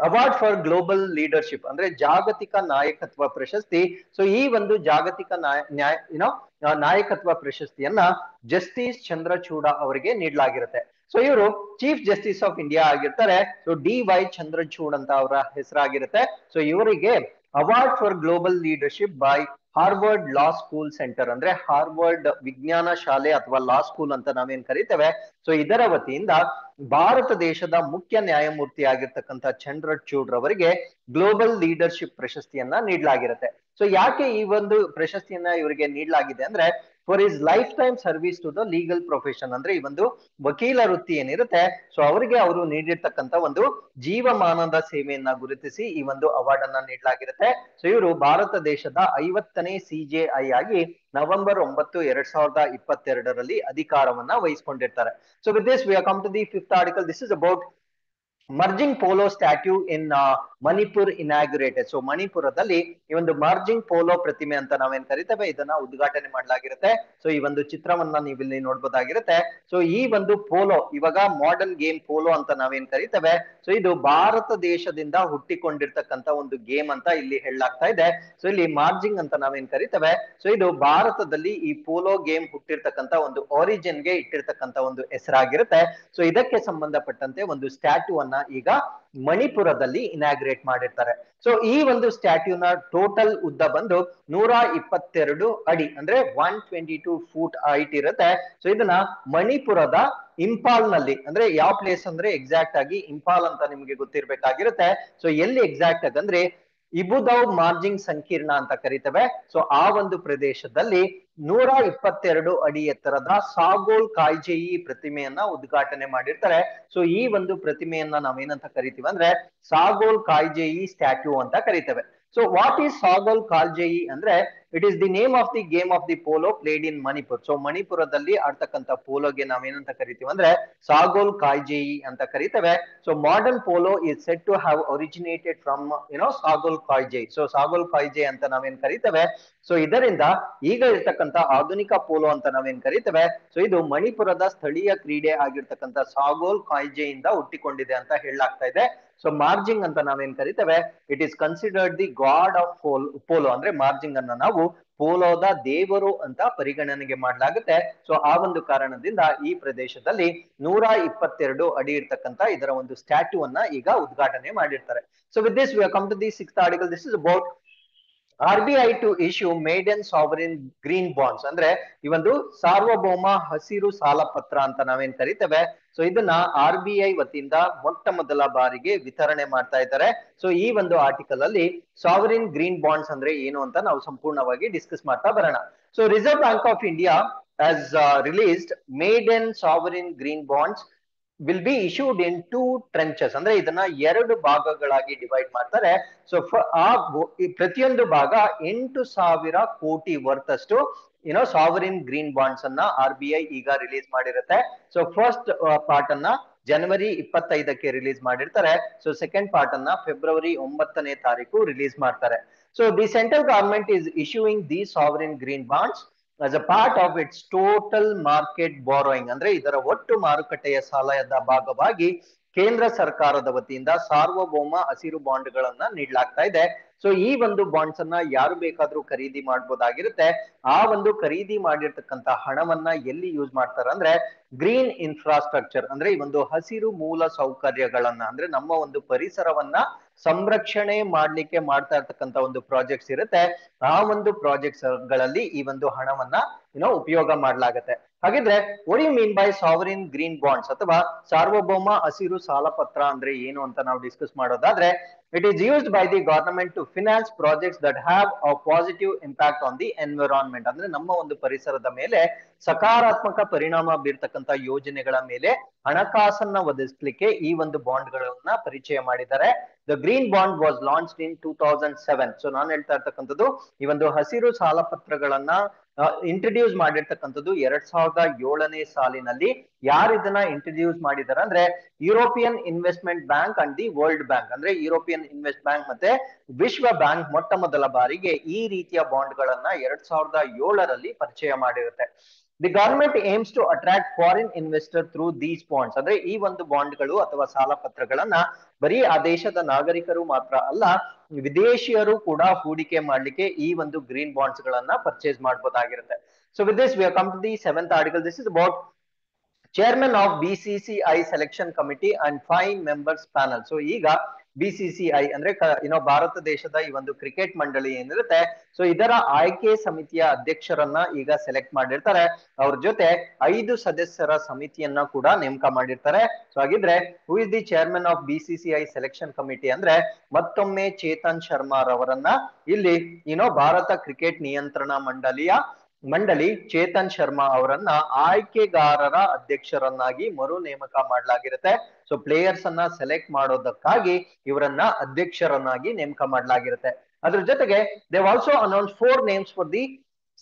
award for global leadership ಅಂದ್ರೆ ಜಾಗತಿಕ ನಾಯಕತ್ವ ಪ್ರಶಸ್ತಿ. ಸೊ ಈ ಒಂದು ಜಾಗತಿಕ ನಾಯ, ನ್ಯಾಯ ಏನೋ ನಾಯಕತ್ವ ಪ್ರಶಸ್ತಿಯನ್ನ ಜಸ್ಟಿಸ್ ಚಂದ್ರಚೂಡ ಅವರಿಗೆ ನೀಡಲಾಗಿರುತ್ತೆ. ಸೊ ಇವರು ಚೀಫ್ ಜಸ್ಟಿಸ್ ಆಫ್ ಇಂಡಿಯಾ ಆಗಿರ್ತಾರೆ. ಸೊ ಡಿ ವೈ ಚಂದ್ರಚೂಡ್ ಅಂತ ಅವರ ಹೆಸರಾಗಿರುತ್ತೆ. ಸೊ ಇವರಿಗೆ award for global leadership by Harvard law school centre ಅಂದ್ರೆ ಹಾರ್ವರ್ಡ್ ವಿಜ್ಞಾನ ಶಾಲೆ ಅಥವಾ ಲಾ ಸ್ಕೂಲ್ ಅಂತ ನಾವೇನ್ ಕರಿತೇವೆ? ಸೊ ಇದರ ವತಿಯಿಂದ ಭಾರತ ದೇಶದ ಮುಖ್ಯ ನ್ಯಾಯಮೂರ್ತಿ ಆಗಿರ್ತಕ್ಕಂಥ ಚಂದ್ರಚೂಡ್ ರವರಿಗೆ ಗ್ಲೋಬಲ್ ಲೀಡರ್ಶಿಪ್ ಪ್ರಶಸ್ತಿಯನ್ನ ನೀಡಲಾಗಿರುತ್ತೆ. ಸೊ ಯಾಕೆ ಈ ಒಂದು ಪ್ರಶಸ್ತಿಯನ್ನ ಇವರಿಗೆ ನೀಡಲಾಗಿದೆ ಅಂದ್ರೆ for his lifetime service to the legal profession ಅಂದ್ರೆ ಈ ಒಂದು ವಕೀಲ ವೃತ್ತಿ ಏನಿರುತ್ತೆ ಸೊ ಅವರಿಗೆ ಅವರು ನೀಡಿರ್ತಕ್ಕಂತ ಒಂದು ಜೀವಮಾನದ ಸೇವೆಯನ್ನ ಗುರುತಿಸಿ ಈ ಒಂದು ಅವಾರ್ಡ್ ಅನ್ನ ನೀಡಲಾಗಿರುತ್ತೆ. ಸೊ ಇವರು ಭಾರತ ದೇಶದ ಐವತ್ತನೇ ಸಿಜೆಐ ಆಗಿ ನವೆಂಬರ್ ಒಂಬತ್ತು ಎರಡ್ ಸಾವಿರದ ಇಪ್ಪತ್ತೆರಡರಲ್ಲಿ ಅಧಿಕಾರವನ್ನ ವಹಿಸಿಕೊಂಡಿರ್ತಾರೆ. So with this we come to the fifth article this is about Marjing polo statue in Manipur inaugurated. So ಮಣಿಪುರದಲ್ಲಿ ಈ ಒಂದು ಮರ್ಜಿಂಗ್ ಪೋಲೋ ಪ್ರತಿಮೆ ಅಂತ ನಾವೇನ್ ಕರಿತೇವೆ? ಇದನ್ನ ಉದ್ಘಾಟನೆ ಮಾಡಲಾಗಿರುತ್ತೆ. ಸೊ ಈ ಒಂದು ಚಿತ್ರವನ್ನ ನೀವು ಇಲ್ಲಿ ನೋಡ್ಬೋದಾಗಿರುತ್ತೆ. ಸೊ ಈ ಒಂದು ಪೋಲೋ, ಇವಾಗ ಮಾಡರ್ನ್ ಗೇಮ್ ಪೋಲೋ ಅಂತ ನಾವೇನ್ ಕರಿತೇವೆ? ಸೊ ಇದು ಭಾರತ ದೇಶದಿಂದ ಹುಟ್ಟಿಕೊಂಡಿರ್ತಕ್ಕಂತ ಒಂದು ಗೇಮ್ ಅಂತ ಇಲ್ಲಿ ಹೇಳಲಾಗ್ತಾ ಇದೆ. ಸೊ ಇಲ್ಲಿ ಮಾರ್ಜಿಂಗ್ ಅಂತ ನಾವೇನ್ ಕರಿತೇವೆ? ಸೊ ಇದು ಭಾರತದಲ್ಲಿ ಈ ಪೋಲೋ ಗೇಮ್ ಹುಟ್ಟಿರ್ತಕ್ಕಂತ ಒಂದು ಒರಿಜಿನ್ಗೆ ಇಟ್ಟಿರ್ತಕ್ಕಂತ ಒಂದು ಹೆಸರಾಗಿರುತ್ತೆ. ಸೊ ಇದಕ್ಕೆ ಸಂಬಂಧಪಟ್ಟಂತೆ ಒಂದು ಸ್ಟ್ಯಾಟ್ಯೂ ಅನ್ನ ಈಗ ಮಣಿಪುರದಲ್ಲಿ ಇನಾಗ್ರೇಟ್ ಮಾಡಿರ್ತಾರೆ. ಸೊ ಈ ಒಂದು ಸ್ಟ್ಯಾಟ್ಯೂನ ಟೋಟಲ್ ಉದ್ದ ಬಂದು ನೂರ ಇಪ್ಪತ್ತೆರಡು ಅಡಿ, ಅಂದ್ರೆ one twenty two foot height ಇರುತ್ತೆ. ಸೊ ಇದನ್ನ ಮಣಿಪುರದ ಇಂಪಾಲ್ನಲ್ಲಿ, ಅಂದ್ರೆ ಯಾವ ಪ್ಲೇಸ್ ಅಂದ್ರೆ ಎಕ್ಸಾಕ್ಟ್ ಆಗಿ ಇಂಪಾಲ್ ಅಂತ ನಿಮ್ಗೆ ಗೊತ್ತಿರ್ಬೇಕಾಗಿರುತ್ತೆ. ಸೊ ಎಲ್ಲಿ ಎಕ್ಸಾಕ್ಟ್ ಆಗಿ ಅಂದ್ರೆ ಇಬುದೌ ಮಾರ್ಜಿಂಗ್ ಸಂಕೀರ್ಣ ಅಂತ ಕರಿತೇವೆ. ಸೊ ಆ ಒಂದು ಪ್ರದೇಶದಲ್ಲಿ ನೂರ ಇಪ್ಪತ್ತೆರಡು ಅಡಿ ಎತ್ತರದ ಸಾಗೋಲ್ ಕಾಯ್ಜೇಯಿ ಪ್ರತಿಮೆಯನ್ನ ಉದ್ಘಾಟನೆ ಮಾಡಿರ್ತಾರೆ. ಸೊ ಈ ಒಂದು ಪ್ರತಿಮೆಯನ್ನ ನಾವೇನಂತ ಕರಿತೀವಿ ಅಂದ್ರೆ ಸಾಗೋಲ್ ಕಾಯ್ಜೇಯಿ ಸ್ಟ್ಯಾಟ್ಯೂ ಅಂತ ಕರಿತೇವೆ. So what is Sagol Kangjei ಅಂದ್ರೆ it is the name of the game of the polo played in Manipur so ಮಣಿಪುರದಲ್ಲಿ ಆಡ್ತಕ್ಕಂಥ ಪೋಲೋಗೆ ನಾವೇನಂತ ಕರಿತೀವಿ ಅಂದ್ರೆ ಸಾಗೋಲ್ ಕಾಯ್ಜೇಯಿ ಅಂತ ಕರಿತೇವೆ. So modern polo is set to have originated from you know Sagol Kangjei so Sagol Kangjei ಅಂತ ನಾವೇನ್ ಕರಿತೇವೆ? ಸೊ ಇದರಿಂದ ಈಗ ಇರ್ತಕ್ಕಂಥ ಆಧುನಿಕ ಪೋಲೋ ಅಂತ ನಾವೇನ್ ಕರಿತೇವೆ? ಸೊ ಇದು ಮಣಿಪುರದ ಸ್ಥಳೀಯ ಕ್ರೀಡೆ ಆಗಿರ್ತಕ್ಕಂಥ ಸಾಗೋಲ್ ಕಾಯ್ಜೆಯಿಂದ ಹುಟ್ಟಿಕೊಂಡಿದೆ ಅಂತ ಹೇಳಲಾಗ್ತಾ ಇದೆ. ಸೊ ಮಾರ್ಜಿಂಗ್ ಅಂತ ನಾವೇನ್ ಕರಿತೇವೆ? It is considered the god of pole polo ಅಂದ್ರೆ ಮಾರ್ಜಿಂಗ್ ಅನ್ನ ನಾವು ಪೋಲೋದ ದೇವರು ಅಂತ ಪರಿಗಣನೆಗೆ ಮಾಡಲಾಗುತ್ತೆ. ಸೊ ಆ ಒಂದು ಕಾರಣದಿಂದ ಈ ಪ್ರದೇಶದಲ್ಲಿ ನೂರ ಇಪ್ಪತ್ತೆರಡು ಅಡಿ ಇರ್ತಕ್ಕಂತ ಇದರ ಒಂದು ಸ್ಟ್ಯಾಚ್ಯೂ ಅನ್ನ ಈಗ ಉದ್ಘಾಟನೆ ಮಾಡಿರ್ತಾರೆ. So with this we come to the six article this is about R B I to issue maiden sovereign green bonds ಅಂದ್ರೆ ಈ ಒಂದು ಸಾರ್ವಭೌಮ ಹಸಿರು ಸಾಲ ಪತ್ರ ಅಂತ ನಾವೇನ್ ಕರಿತೇವೆ? ಸೊ ಇದನ್ನ ಆರ್ ಬಿ ಐ ವತಿಯಿಂದ ಮೊಟ್ಟ ಮೊದಲ ಬಾರಿಗೆ ವಿತರಣೆ ಮಾಡ್ತಾ ಇದ್ದಾರೆ. ಸೊ ಈ ಒಂದು ಆರ್ಟಿಕಲ್ ಅಲ್ಲಿ ಸಾವರಿನ್ ಗ್ರೀನ್ ಬಾಂಡ್ಸ್ ಅಂದ್ರೆ ಏನು ಅಂತ ನಾವು ಸಂಪೂರ್ಣವಾಗಿ ಡಿಸ್ಕಸ್ ಮಾಡ್ತಾ ಬರೋಣ. So reserve bank of India has released maiden sovereign green bonds will be issued in two tranches ಅಂದ್ರೆ ಇದನ್ನ ಎರಡು ಭಾಗಗಳಾಗಿ ಡಿವೈಡ್ ಮಾಡ್ತಾರೆ. ಸೊ ಆ ಪ್ರತಿಯೊಂದು ಭಾಗ ಎಂಟು ಸಾವಿರ ಕೋಟಿ ವರ್ತ್ ಅಷ್ಟು ಏನೋ ಸಾವರಿನ್ ಗ್ರೀನ್ ಬಾಂಡ್ಸ್ ಅನ್ನ ಆರ್ ಬಿ ಐ ಈಗ ರಿಲೀಸ್ ಮಾಡಿರುತ್ತೆ. ಸೊ ಫಸ್ಟ್ ಪಾರ್ಟ್ ಅನ್ನ ಜನವರಿ ಇಪ್ಪತ್ತೈದಕ್ಕೆ ರಿಲೀಸ್ ಮಾಡಿರ್ತಾರೆ. ಸೊ ಸೆಕೆಂಡ್ ಪಾರ್ಟ್ ಅನ್ನ ಫೆಬ್ರವರಿ ಒಂಬತ್ತನೇ ತಾರೀಕು ರಿಲೀಸ್ ಮಾಡ್ತಾರೆ. So the central government is issuing the sovereign green bonds as a part of its total market borrowing, ಅಂದ್ರೆ ಇದರ ಒಟ್ಟು ಮಾರುಕಟ್ಟೆಯ ಸಾಲದ ಭಾಗವಾಗಿ ಕೇಂದ್ರ ಸರ್ಕಾರದ ವತಿಯಿಂದ ಸಾರ್ವಭೌಮ ಹಸಿರು ಬಾಂಡ್ಗಳನ್ನ ನೀಡಲಾಗ್ತಾ ಇದೆ. ಸೊ ಈ ಒಂದು ಬಾಂಡ್ಸ್ ಅನ್ನ ಯಾರು ಬೇಕಾದ್ರೂ ಖರೀದಿ ಮಾಡಬಹುದಾಗಿರುತ್ತೆ ಆ ಒಂದು ಖರೀದಿ ಮಾಡಿರ್ತಕ್ಕಂತ ಹಣವನ್ನ ಎಲ್ಲಿ ಯೂಸ್ ಮಾಡ್ತಾರೆ ಅಂದ್ರೆ ಗ್ರೀನ್ ಇನ್ಫ್ರಾಸ್ಟ್ರಕ್ಚರ್ ಅಂದ್ರೆ ಈ ಒಂದು ಹಸಿರು ಮೂಲ ಸೌಕರ್ಯಗಳನ್ನ ಅಂದ್ರೆ ನಮ್ಮ ಒಂದು ಪರಿಸರವನ್ನ ಸಂರಕ್ಷಣೆ ಮಾಡ್ಲಿಕ್ಕೆ ಮಾಡ್ತಾ ಇರ್ತಕ್ಕಂತ ಒಂದು ಪ್ರಾಜೆಕ್ಟ್ಸ್ ಇರುತ್ತೆ. ಆ ಒಂದು ಪ್ರಾಜೆಕ್ಟ್ಸ್ಗಳಲ್ಲಿ ಈ ಒಂದು ಹಣವನ್ನ ಏನೋ ಉಪಯೋಗ ಮಾಡ್ಲಾಗತ್ತೆ. ಹಾಗಿದ್ರೆ what you mean by sovereign green bonds ಅಥವಾ ಸಾರ್ವಭೌಮ ಹಸಿರು ಸಾಲ ಪತ್ರ ಅಂದ್ರೆ ಏನು ಅಂತ ನಾವು ಡಿಸ್ಕಸ್ ಮಾಡೋದಾದ್ರೆ it is used by the government to finance projects that have a positive impact on the environment ಅಂದ್ರೆ ನಮ್ಮ ಒಂದು ಪರಿಸರದ ಮೇಲೆ ಸಕಾರಾತ್ಮಕ ಪರಿಣಾಮ ಬೀರ್ತಕ್ಕಂತ ಯೋಜನೆಗಳ ಮೇಲೆ ಹಣಕಾಸನ್ನ ಒದಗಿಸ್ಲಿಕ್ಕೆ ಈ ಒಂದು ಬಾಂಡ್ಗಳನ್ನ ಪರಿಚಯ ಮಾಡಿದ್ದಾರೆ. The green bond was launch in two thousand seven so ನಾನು ಹೇಳ್ತಾ ಇರ್ತಕ್ಕಂಥದ್ದು ಈ ಒಂದು ಹಸಿರು ಸಾಲ ಪತ್ರಗಳನ್ನ ಇಂಟ್ರಡ್ಯೂಸ್ ಮಾಡಿರ್ತಕ್ಕಂಥದ್ದು ಎರಡ್ ಸಾವಿರದ ಏಳನೇ ಸಾಲಿನಲ್ಲಿ. ಯಾರು ಇದನ್ನ ಇಂಟ್ರಡ್ಯೂಸ್ ಮಾಡಿದಾರೆ ಅಂದ್ರೆ European investment bank and the world bank ಅಂದ್ರೆ ಯುರೋಪಿಯನ್ ಇನ್ವೆಸ್ಟ್ ಬ್ಯಾಂಕ್ ಮತ್ತೆ ವಿಶ್ವ ಬ್ಯಾಂಕ್ ಮೊಟ್ಟ ಮೊದಲ ಬಾರಿಗೆ ಈ ರೀತಿಯ ಬಾಂಡ್ ಗಳನ್ನ ಎರಡ್ ಸಾವಿರದ ಏಳರಲ್ಲಿ ಪರಿಚಯ ಮಾಡಿರುತ್ತೆ. The government aims to attract foreign investor through these bonds ಅಂದ್ರೆ ಈ ಒಂದು ಬಾಂಡ್ಗಳು ಅಥವಾ ಸಾಲ ಪತ್ರಗಳನ್ನ ಬರೀ ಆ ದೇಶದ ನಾಗರಿಕರು ಮಾತ್ರ ಅಲ್ಲ, ವಿದೇಶಿಯರು ಕೂಡ ಹೂಡಿಕೆ ಮಾಡ್ಲಿಕ್ಕೆ ಈ ಒಂದು ಗ್ರೀನ್ ಬಾಂಡ್ಸ್ ಗಳನ್ನ purchase ಮಾಡಬಹುದಾಗಿರುತ್ತೆ so with this we come to the seventh article this is about chairman of BCCI selection committee and five members panel so ಈಗ ಬಿಸಿಸಿಐ ಅಂದ್ರೆ ಏನೋ ಭಾರತ ದೇಶದ ಈ ಒಂದು ಕ್ರಿಕೆಟ್ ಮಂಡಳಿ ಏನಿರುತ್ತೆ ಸೊ ಇದರ ಆಯ್ಕೆ ಸಮಿತಿಯ ಅಧ್ಯಕ್ಷರನ್ನ ಈಗ ಸೆಲೆಕ್ಟ್ ಮಾಡಿರ್ತಾರೆ. ಅವ್ರ ಜೊತೆ ಐದು ಸದಸ್ಯರ ಸಮಿತಿಯನ್ನ ಕೂಡ ನೇಮಕ ಮಾಡಿರ್ತಾರೆ. ಸೊ ಹಾಗಿದ್ರೆ who is the chairman of BCCI selection committee ಅಂದ್ರೆ ಮತ್ತೊಮ್ಮೆ ಚೇತನ್ ಶರ್ಮಾ ರವರನ್ನ ಇಲ್ಲಿ ಏನೋ ಭಾರತ ಕ್ರಿಕೆಟ್ ನಿಯಂತ್ರಣ ಮಂಡಳಿಯ, ಮಂಡಳಿ ಚೇತನ್ ಶರ್ಮಾ ಅವರನ್ನ ಆಯ್ಕೆಗಾರರ ಅಧ್ಯಕ್ಷರನ್ನಾಗಿ ಮರು ನೇಮಕ ಮಾಡಲಾಗಿರುತ್ತೆ. ಸೊ ಪ್ಲೇಯರ್ಸ್ ಅನ್ನ ಸೆಲೆಕ್ಟ್ ಮಾಡೋದಕ್ಕಾಗಿ ಇವರನ್ನ ಅಧ್ಯಕ್ಷರನ್ನಾಗಿ ನೇಮಕ ಮಾಡಲಾಗಿರುತ್ತೆ. ಅದ್ರ ಜೊತೆಗೆ they've also announce four names for the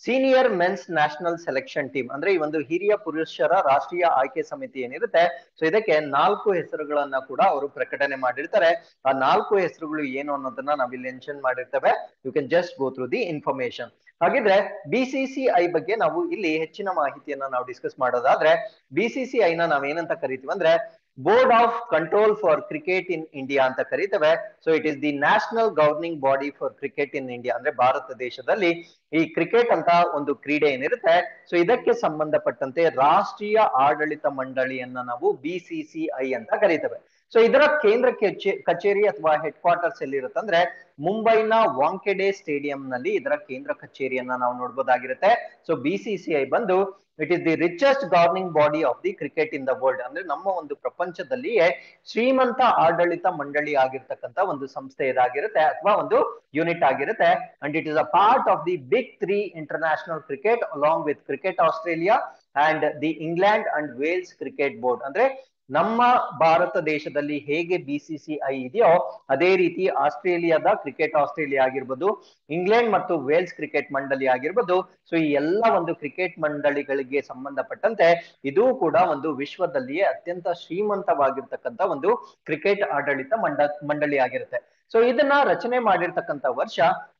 senior men's national selection team ಅಂದ್ರೆ ಈ ಒಂದು ಹಿರಿಯ ಪುರುಷರ ರಾಷ್ಟ್ರೀಯ ಆಯ್ಕೆ ಸಮಿತಿ ಏನಿರುತ್ತೆ ಸೊ ಇದಕ್ಕೆ ನಾಲ್ಕು ಹೆಸರುಗಳನ್ನ ಕೂಡ ಅವರು ಪ್ರಕಟಣೆ ಮಾಡಿರ್ತಾರೆ. ಆ ನಾಲ್ಕು ಹೆಸರುಗಳು ಏನು ಅನ್ನೋದನ್ನ ನಾವಿಲ್ಲಿ ಮೆನ್ಷನ್ ಮಾಡಿರ್ತೇವೆ. You can just go through the information ಹಾಗಿದ್ರೆ ಬಿಸಿಸಿಐ ಬಗ್ಗೆ ನಾವು ಇಲ್ಲಿ ಹೆಚ್ಚಿನ ಮಾಹಿತಿಯನ್ನ ನಾವು ಡಿಸ್ಕಸ್ ಮಾಡೋದಾದ್ರೆ ಬಿಸಿಸಿಐ ನ ನಾವೇನಂತ ಕರಿತೀವಿ ಅಂದ್ರೆ board of control for cricket in India ಅಂತ ಕರೀತವೆ. So it is the national governing body for cricket in India ಅಂದ್ರೆ ಭಾರತ ದೇಶದಲ್ಲಿ ಈ ಕ್ರಿಕೆಟ್ ಅಂತ ಒಂದು ಕ್ರೀಡೆ ಏನಿರುತ್ತೆ. ಸೊ ಇದಕ್ಕೆ ಸಂಬಂಧಪಟ್ಟಂತೆ ರಾಷ್ಟ್ರೀಯ ಆಡಳಿತ ಮಂಡಳಿಯನ್ನ ನಾವು ಬಿಸಿಸಿಐ ಅಂತ ಕರಿತೇವೆ. ಸೊ ಇದರ ಕೇಂದ್ರ ಕಚೇರಿ ಅಥವಾ ಹೆಡ್ ಕ್ವಾರ್ಟರ್ಸ್ ಎಲ್ಲಿರುತ್ತೆ ಅಂದ್ರೆ ಮುಂಬೈನ ವಾಂಕೆಡೆ ಸ್ಟೇಡಿಯಂ ನಲ್ಲಿ ಇದರ ಕೇಂದ್ರ ಕಚೇರಿಯನ್ನ ನಾವು ನೋಡಬಹುದಾಗಿರುತ್ತೆ ಸೊ ಬಿಸಿಸಿಐ ಬಂದು it is the richest governing body of the cricket in the world ಅಂದ್ರೆ ನಮ್ಮ ಒಂದು ಪ್ರಪಂಚದಲ್ಲಿಯೇ ಶ್ರೀಮಂತ ಆಡಳಿತ ಮಂಡಳಿ ಆಗಿರ್ತಕ್ಕಂಥ ಒಂದು ಸಂಸ್ಥೆ ಇದಾಗಿರುತ್ತೆ ಅಥವಾ ಒಂದು ಯೂನಿಟ್ ಆಗಿರುತ್ತೆ. And it is a part of the big three international cricket along with cricket Australia and the England and Wales cricket board ಅಂದ್ರೆ ನಮ್ಮ ಭಾರತ ದೇಶದಲ್ಲಿ ಹೇಗೆ ಬಿಸಿಸಿಐ ಇದೆಯೋ ಅದೇ ರೀತಿ ಆಸ್ಟ್ರೇಲಿಯಾದ ಕ್ರಿಕೆಟ್ ಆಸ್ಟ್ರೇಲಿಯಾ ಆಗಿರ್ಬೋದು, ಇಂಗ್ಲೆಂಡ್ ಮತ್ತು ವೇಲ್ಸ್ ಕ್ರಿಕೆಟ್ ಮಂಡಳಿ ಆಗಿರ್ಬೋದು, ಸೊ ಈ ಎಲ್ಲ ಒಂದು ಕ್ರಿಕೆಟ್ ಮಂಡಳಿಗಳಿಗೆ ಸಂಬಂಧಪಟ್ಟಂತೆ ಇದು ಕೂಡ ಒಂದು ವಿಶ್ವದಲ್ಲಿಯೇ ಅತ್ಯಂತ ಶ್ರೀಮಂತವಾಗಿರ್ತಕ್ಕಂಥ ಒಂದು ಕ್ರಿಕೆಟ್ ಆಡಳಿತ ಮಂಡ, ಮಂಡಳಿ ಆಗಿರುತ್ತೆ. ಸೊ ಇದನ್ನ ರಚನೆ ಮಾಡಿರ್ತಕ್ಕಂಥ ವರ್ಷ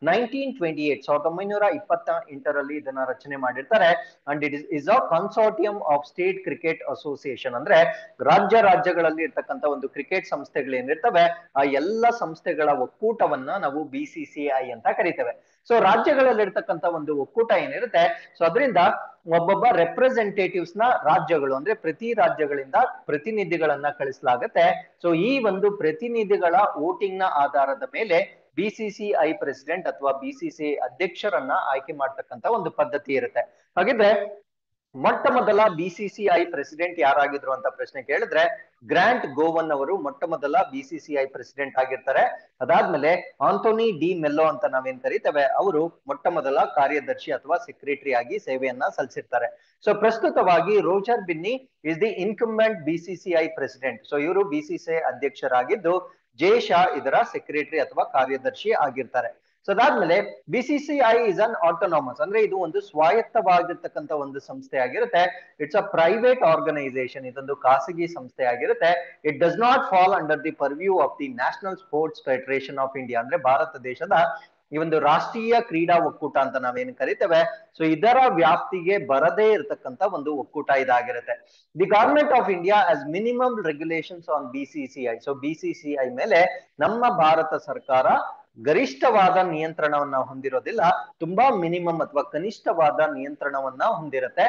ನೈನ್ಟೀನ್ ಟ್ವೆಂಟಿ ಏಟ್ ಸಾವಿರದ ಒಂಬೈನೂರ ಇಪ್ಪತ್ತ ಎಂಟರಲ್ಲಿ ಇದನ್ನ ರಚನೆ ಮಾಡಿರ್ತಾರೆ. And it is is a consortium of state cricket association ಅಂದ್ರೆ ರಾಜ್ಯ ರಾಜ್ಯಗಳಲ್ಲಿ ಇರ್ತಕ್ಕಂಥ ಒಂದು ಕ್ರಿಕೆಟ್ ಸಂಸ್ಥೆಗಳು ಏನಿರ್ತವೆ ಆ ಎಲ್ಲ ಸಂಸ್ಥೆಗಳ ಒಕ್ಕೂಟವನ್ನ ನಾವು ಬಿಸಿಸಿಐ ಅಂತ ಕರಿತೇವೆ. ಸೊ ರಾಜ್ಯಗಳಲ್ಲಿ ಇರ್ತಕ್ಕಂಥ ಒಂದು ಒಕ್ಕೂಟ ಏನಿರುತ್ತೆ? ಸೊ ಅದರಿಂದ ಒಬ್ಬೊಬ್ಬ ರೆಪ್ರೆಸೆಂಟೇಟಿವ್ಸ್ನ ರಾಜ್ಯಗಳು, ಅಂದ್ರೆ ಪ್ರತಿ ರಾಜ್ಯಗಳಿಂದ ಪ್ರತಿನಿಧಿಗಳನ್ನ ಕಳಿಸಲಾಗತ್ತೆ. ಸೊ ಈ ಒಂದು ಪ್ರತಿನಿಧಿಗಳ ವೋಟಿಂಗ್ನ ಆಧಾರದ ಮೇಲೆ ಬಿಸಿಸಿಐ ಪ್ರೆಸಿಡೆಂಟ್ ಅಥವಾ ಬಿಸಿಸಿಐ ಅಧ್ಯಕ್ಷರನ್ನ ಆಯ್ಕೆ ಮಾಡ್ತಕ್ಕಂತ ಒಂದು ಪದ್ಧತಿ ಇರುತ್ತೆ. ಹಾಗಿದ್ರೆ ಮೊಟ್ಟ ಮೊದಲ ಬಿಸಿಸಿಐ ಪ್ರೆಸಿಡೆಂಟ್ ಯಾರಾಗಿದ್ರು ಅಂತ ಪ್ರಶ್ನೆ ಕೇಳಿದ್ರೆ ಗ್ರಾಂಟ್ ಗೋವನ್ ಅವರು ಮೊಟ್ಟ ಮೊದಲ ಬಿಸಿಸಿಐ ಪ್ರೆಸಿಡೆಂಟ್ ಆಗಿರ್ತಾರೆ. ಅದಾದ್ಮೇಲೆ ಆಂಟೋನಿ ಡಿ ಮೆಲ್ಲೋ ಅಂತ ನಾವೇನ್ ಕರಿತೇವೆ, ಅವರು ಮೊಟ್ಟ ಮೊದಲ ಕಾರ್ಯದರ್ಶಿ ಅಥವಾ ಸೆಕ್ರೆಟರಿ ಆಗಿ ಸೇವೆಯನ್ನ ಸಲ್ಲಿಸಿರ್ತಾರೆ. ಸೊ ಪ್ರಸ್ತುತವಾಗಿ Roger Binny is the incumbent BCCI president so ಇವರು ಬಿಸಿಸಿಐ ಅಧ್ಯಕ್ಷರಾಗಿದ್ದು ಜೇ ಶಾ ಇದರ ಸೆಕ್ರೆಟರಿ ಅಥವಾ ಕಾರ್ಯದರ್ಶಿ ಆಗಿರ್ತಾರೆ. ಸೊ ಅದಾದ್ಮೇಲೆ ಬಿಸಿಸಿಐ ಇಸ್ ಅನ್ ಆಟೋನಾಮಸ್ ಅಂದ್ರೆ ಇದು ಒಂದು ಸ್ವಾಯತ್ತವಾಗಿರ್ತಕ್ಕಂಥ ಒಂದು ಸಂಸ್ಥೆ ಆಗಿರುತ್ತೆ. ಇಟ್ಸ್ ಅ ಪ್ರೈವೇಟ್ ಆರ್ಗನೈಸೇಷನ್ ಇದೊಂದು ಖಾಸಗಿ ಸಂಸ್ಥೆ ಆಗಿರುತ್ತೆ. It does not fall under the purview of the national sports federation of India ಅಂದ್ರೆ ಭಾರತ ದೇಶದ ಈ ಒಂದು ರಾಷ್ಟ್ರೀಯ ಕ್ರೀಡಾ ಒಕ್ಕೂಟ ಅಂತ ನಾವೇನು ಕರಿತೇವೆ. ಸೊ ಇದರ ವ್ಯಾಪ್ತಿಗೆ ಬರದೇ ಇರತಕ್ಕಂತ ಒಂದು ಒಕ್ಕೂಟ ಇದಾಗಿರುತ್ತೆ. The government of India has minimum regulations on BCCI so BCCI ಮೇಲೆ ನಮ್ಮ ಭಾರತ ಸರ್ಕಾರ ಗರಿಷ್ಠವಾದ ನಿಯಂತ್ರಣವನ್ನ ಹೊಂದಿರೋದಿಲ್ಲ, ತುಂಬಾ ಮಿನಿಮಮ್ ಅಥವಾ ಕನಿಷ್ಠವಾದ ನಿಯಂತ್ರಣವನ್ನ ಹೊಂದಿರುತ್ತೆ.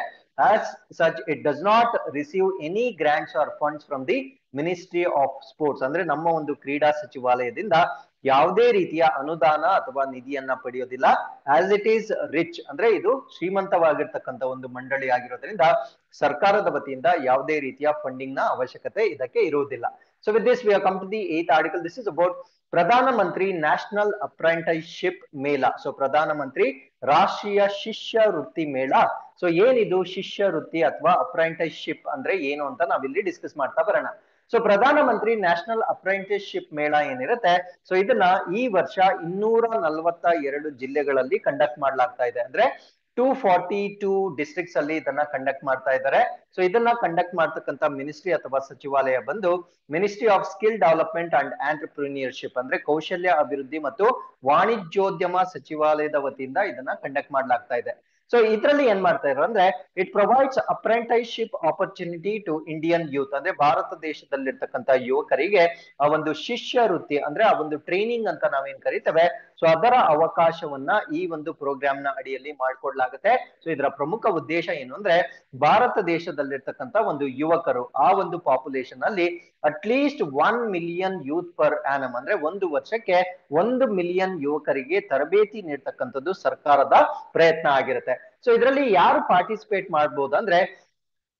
As such it does not receive any grants or funds from the ministry of sports ಅಂದ್ರೆ ನಮ್ಮ ಒಂದು ಕ್ರೀಡಾ ಸಚಿವಾಲಯದಿಂದ ಯಾವುದೇ ರೀತಿಯ ಅನುದಾನ ಅಥವಾ ನಿಧಿಯನ್ನ ಪಡೆಯೋದಿಲ್ಲ. ಆಸ್ ಇಟ್ ಈಸ್ ರಿಚ್ ಅಂದ್ರೆ ಇದು ಶ್ರೀಮಂತವಾಗಿರ್ತಕ್ಕಂಥ ಒಂದು ಮಂಡಳಿ ಆಗಿರೋದ್ರಿಂದ ಸರ್ಕಾರದ ವತಿಯಿಂದ ಯಾವುದೇ ರೀತಿಯ ಫಂಡಿಂಗ್ನ ಅವಶ್ಯಕತೆ ಇದಕ್ಕೆ ಇರುವುದಿಲ್ಲ. So with this we come to the eighth article this is about Pradhan Mantri national apprenticeship ಮೇಳ. ಸೊ ಪ್ರಧಾನ ಮಂತ್ರಿ ರಾಷ್ಟ್ರೀಯ ಶಿಷ್ಯ ವೃತ್ತಿ ಮೇಳ. ಸೊ ಏನಿದು ಶಿಷ್ಯ ವೃತ್ತಿ ಅಥವಾ ಅಪ್ರೆಂಟಿಸ್ಶಿಪ್ ಅಂದ್ರೆ ಏನು ಅಂತ ನಾವಿಲ್ಲಿ ಡಿಸ್ಕಸ್ ಮಾಡ್ತಾ ಬರೋಣ. ಸೊ ಪ್ರಧಾನ ಮಂತ್ರಿ ನ್ಯಾಷನಲ್ ಅಪ್ರೆಂಟಿಸ್ಶಿಪ್ ಮೇಳ ಏನಿರುತ್ತೆ? ಸೊ ಇದನ್ನ ಈ ವರ್ಷ ಇನ್ನೂರ ನಲವತ್ತ ಎರಡು ಜಿಲ್ಲೆಗಳಲ್ಲಿ ಕಂಡಕ್ಟ್ ಮಾಡ್ಲಾಗ್ತಾ ಇದೆ. ಅಂದ್ರೆ ಟೂ ಫಾರ್ಟಿ ಟೂ ಡಿಸ್ಟ್ರಿಕ್ಟ್ಸ್ ಅಲ್ಲಿ ಇದನ್ನ ಕಂಡಕ್ಟ್ ಮಾಡ್ತಾ ಇದ್ದಾರೆ. ಸೊ ಇದನ್ನ ಕಂಡಕ್ಟ್ ಮಾಡ್ತಕ್ಕಂತ ಮಿನಿಸ್ಟ್ರಿ ಅಥವಾ ಸಚಿವಾಲಯ ಬಂದು ministry of skill development and entrepreneurship ಅಂದ್ರೆ ಕೌಶಲ್ಯ ಅಭಿವೃದ್ಧಿ ಮತ್ತು ವಾಣಿಜ್ಯೋದ್ಯಮ ಸಚಿವಾಲಯದ ವತಿಯಿಂದ ಇದನ್ನ ಕಂಡಕ್ಟ್ ಮಾಡ್ಲಾಗ್ತಾ ಇದೆ. ಸೊ ಇದರಲ್ಲಿ ಏನ್ ಮಾಡ್ತಾ ಇದ್ರು ಅಂದ್ರೆ it provides apprenticeship opportunity to Indian youth ಅಂದ್ರೆ ಭಾರತ ದೇಶದಲ್ಲಿರ್ತಕ್ಕಂಥ ಯುವಕರಿಗೆ ಆ ಒಂದು ಶಿಷ್ಯ ವೃತ್ತಿ ಅಂದ್ರೆ ಆ ಒಂದು ಟ್ರೈನಿಂಗ್ ಅಂತ ನಾವೇನ್ ಕರಿತೇವೆ ಸೊ ಅದರ ಅವಕಾಶವನ್ನ ಈ ಒಂದು ಪ್ರೋಗ್ರಾಮ್ನ ಅಡಿಯಲ್ಲಿ ಮಾಡಿಕೊಡ್ಲಾಗುತ್ತೆ. ಸೊ ಇದರ ಪ್ರಮುಖ ಉದ್ದೇಶ ಏನು ಅಂದ್ರೆ, ಭಾರತ ದೇಶದಲ್ಲಿರ್ತಕ್ಕಂಥ ಒಂದು ಯುವಕರು ಆ ಒಂದು ಪಾಪ್ಯುಲೇಷನ್ ಅಲ್ಲಿ at least one million youth per annum ಅಂದ್ರೆ ಒಂದು ವರ್ಷಕ್ಕೆ ಒಂದು ಮಿಲಿಯನ್ ಯುವಕರಿಗೆ ತರಬೇತಿ ನೀಡ್ತಕ್ಕಂಥದ್ದು ಸರ್ಕಾರದ ಪ್ರಯತ್ನ ಆಗಿರುತ್ತೆ. ಸೊ ಇದರಲ್ಲಿ ಯಾರು ಪಾರ್ಟಿಸಿಪೇಟ್ ಮಾಡ್ಬೋದು ಅಂದ್ರೆ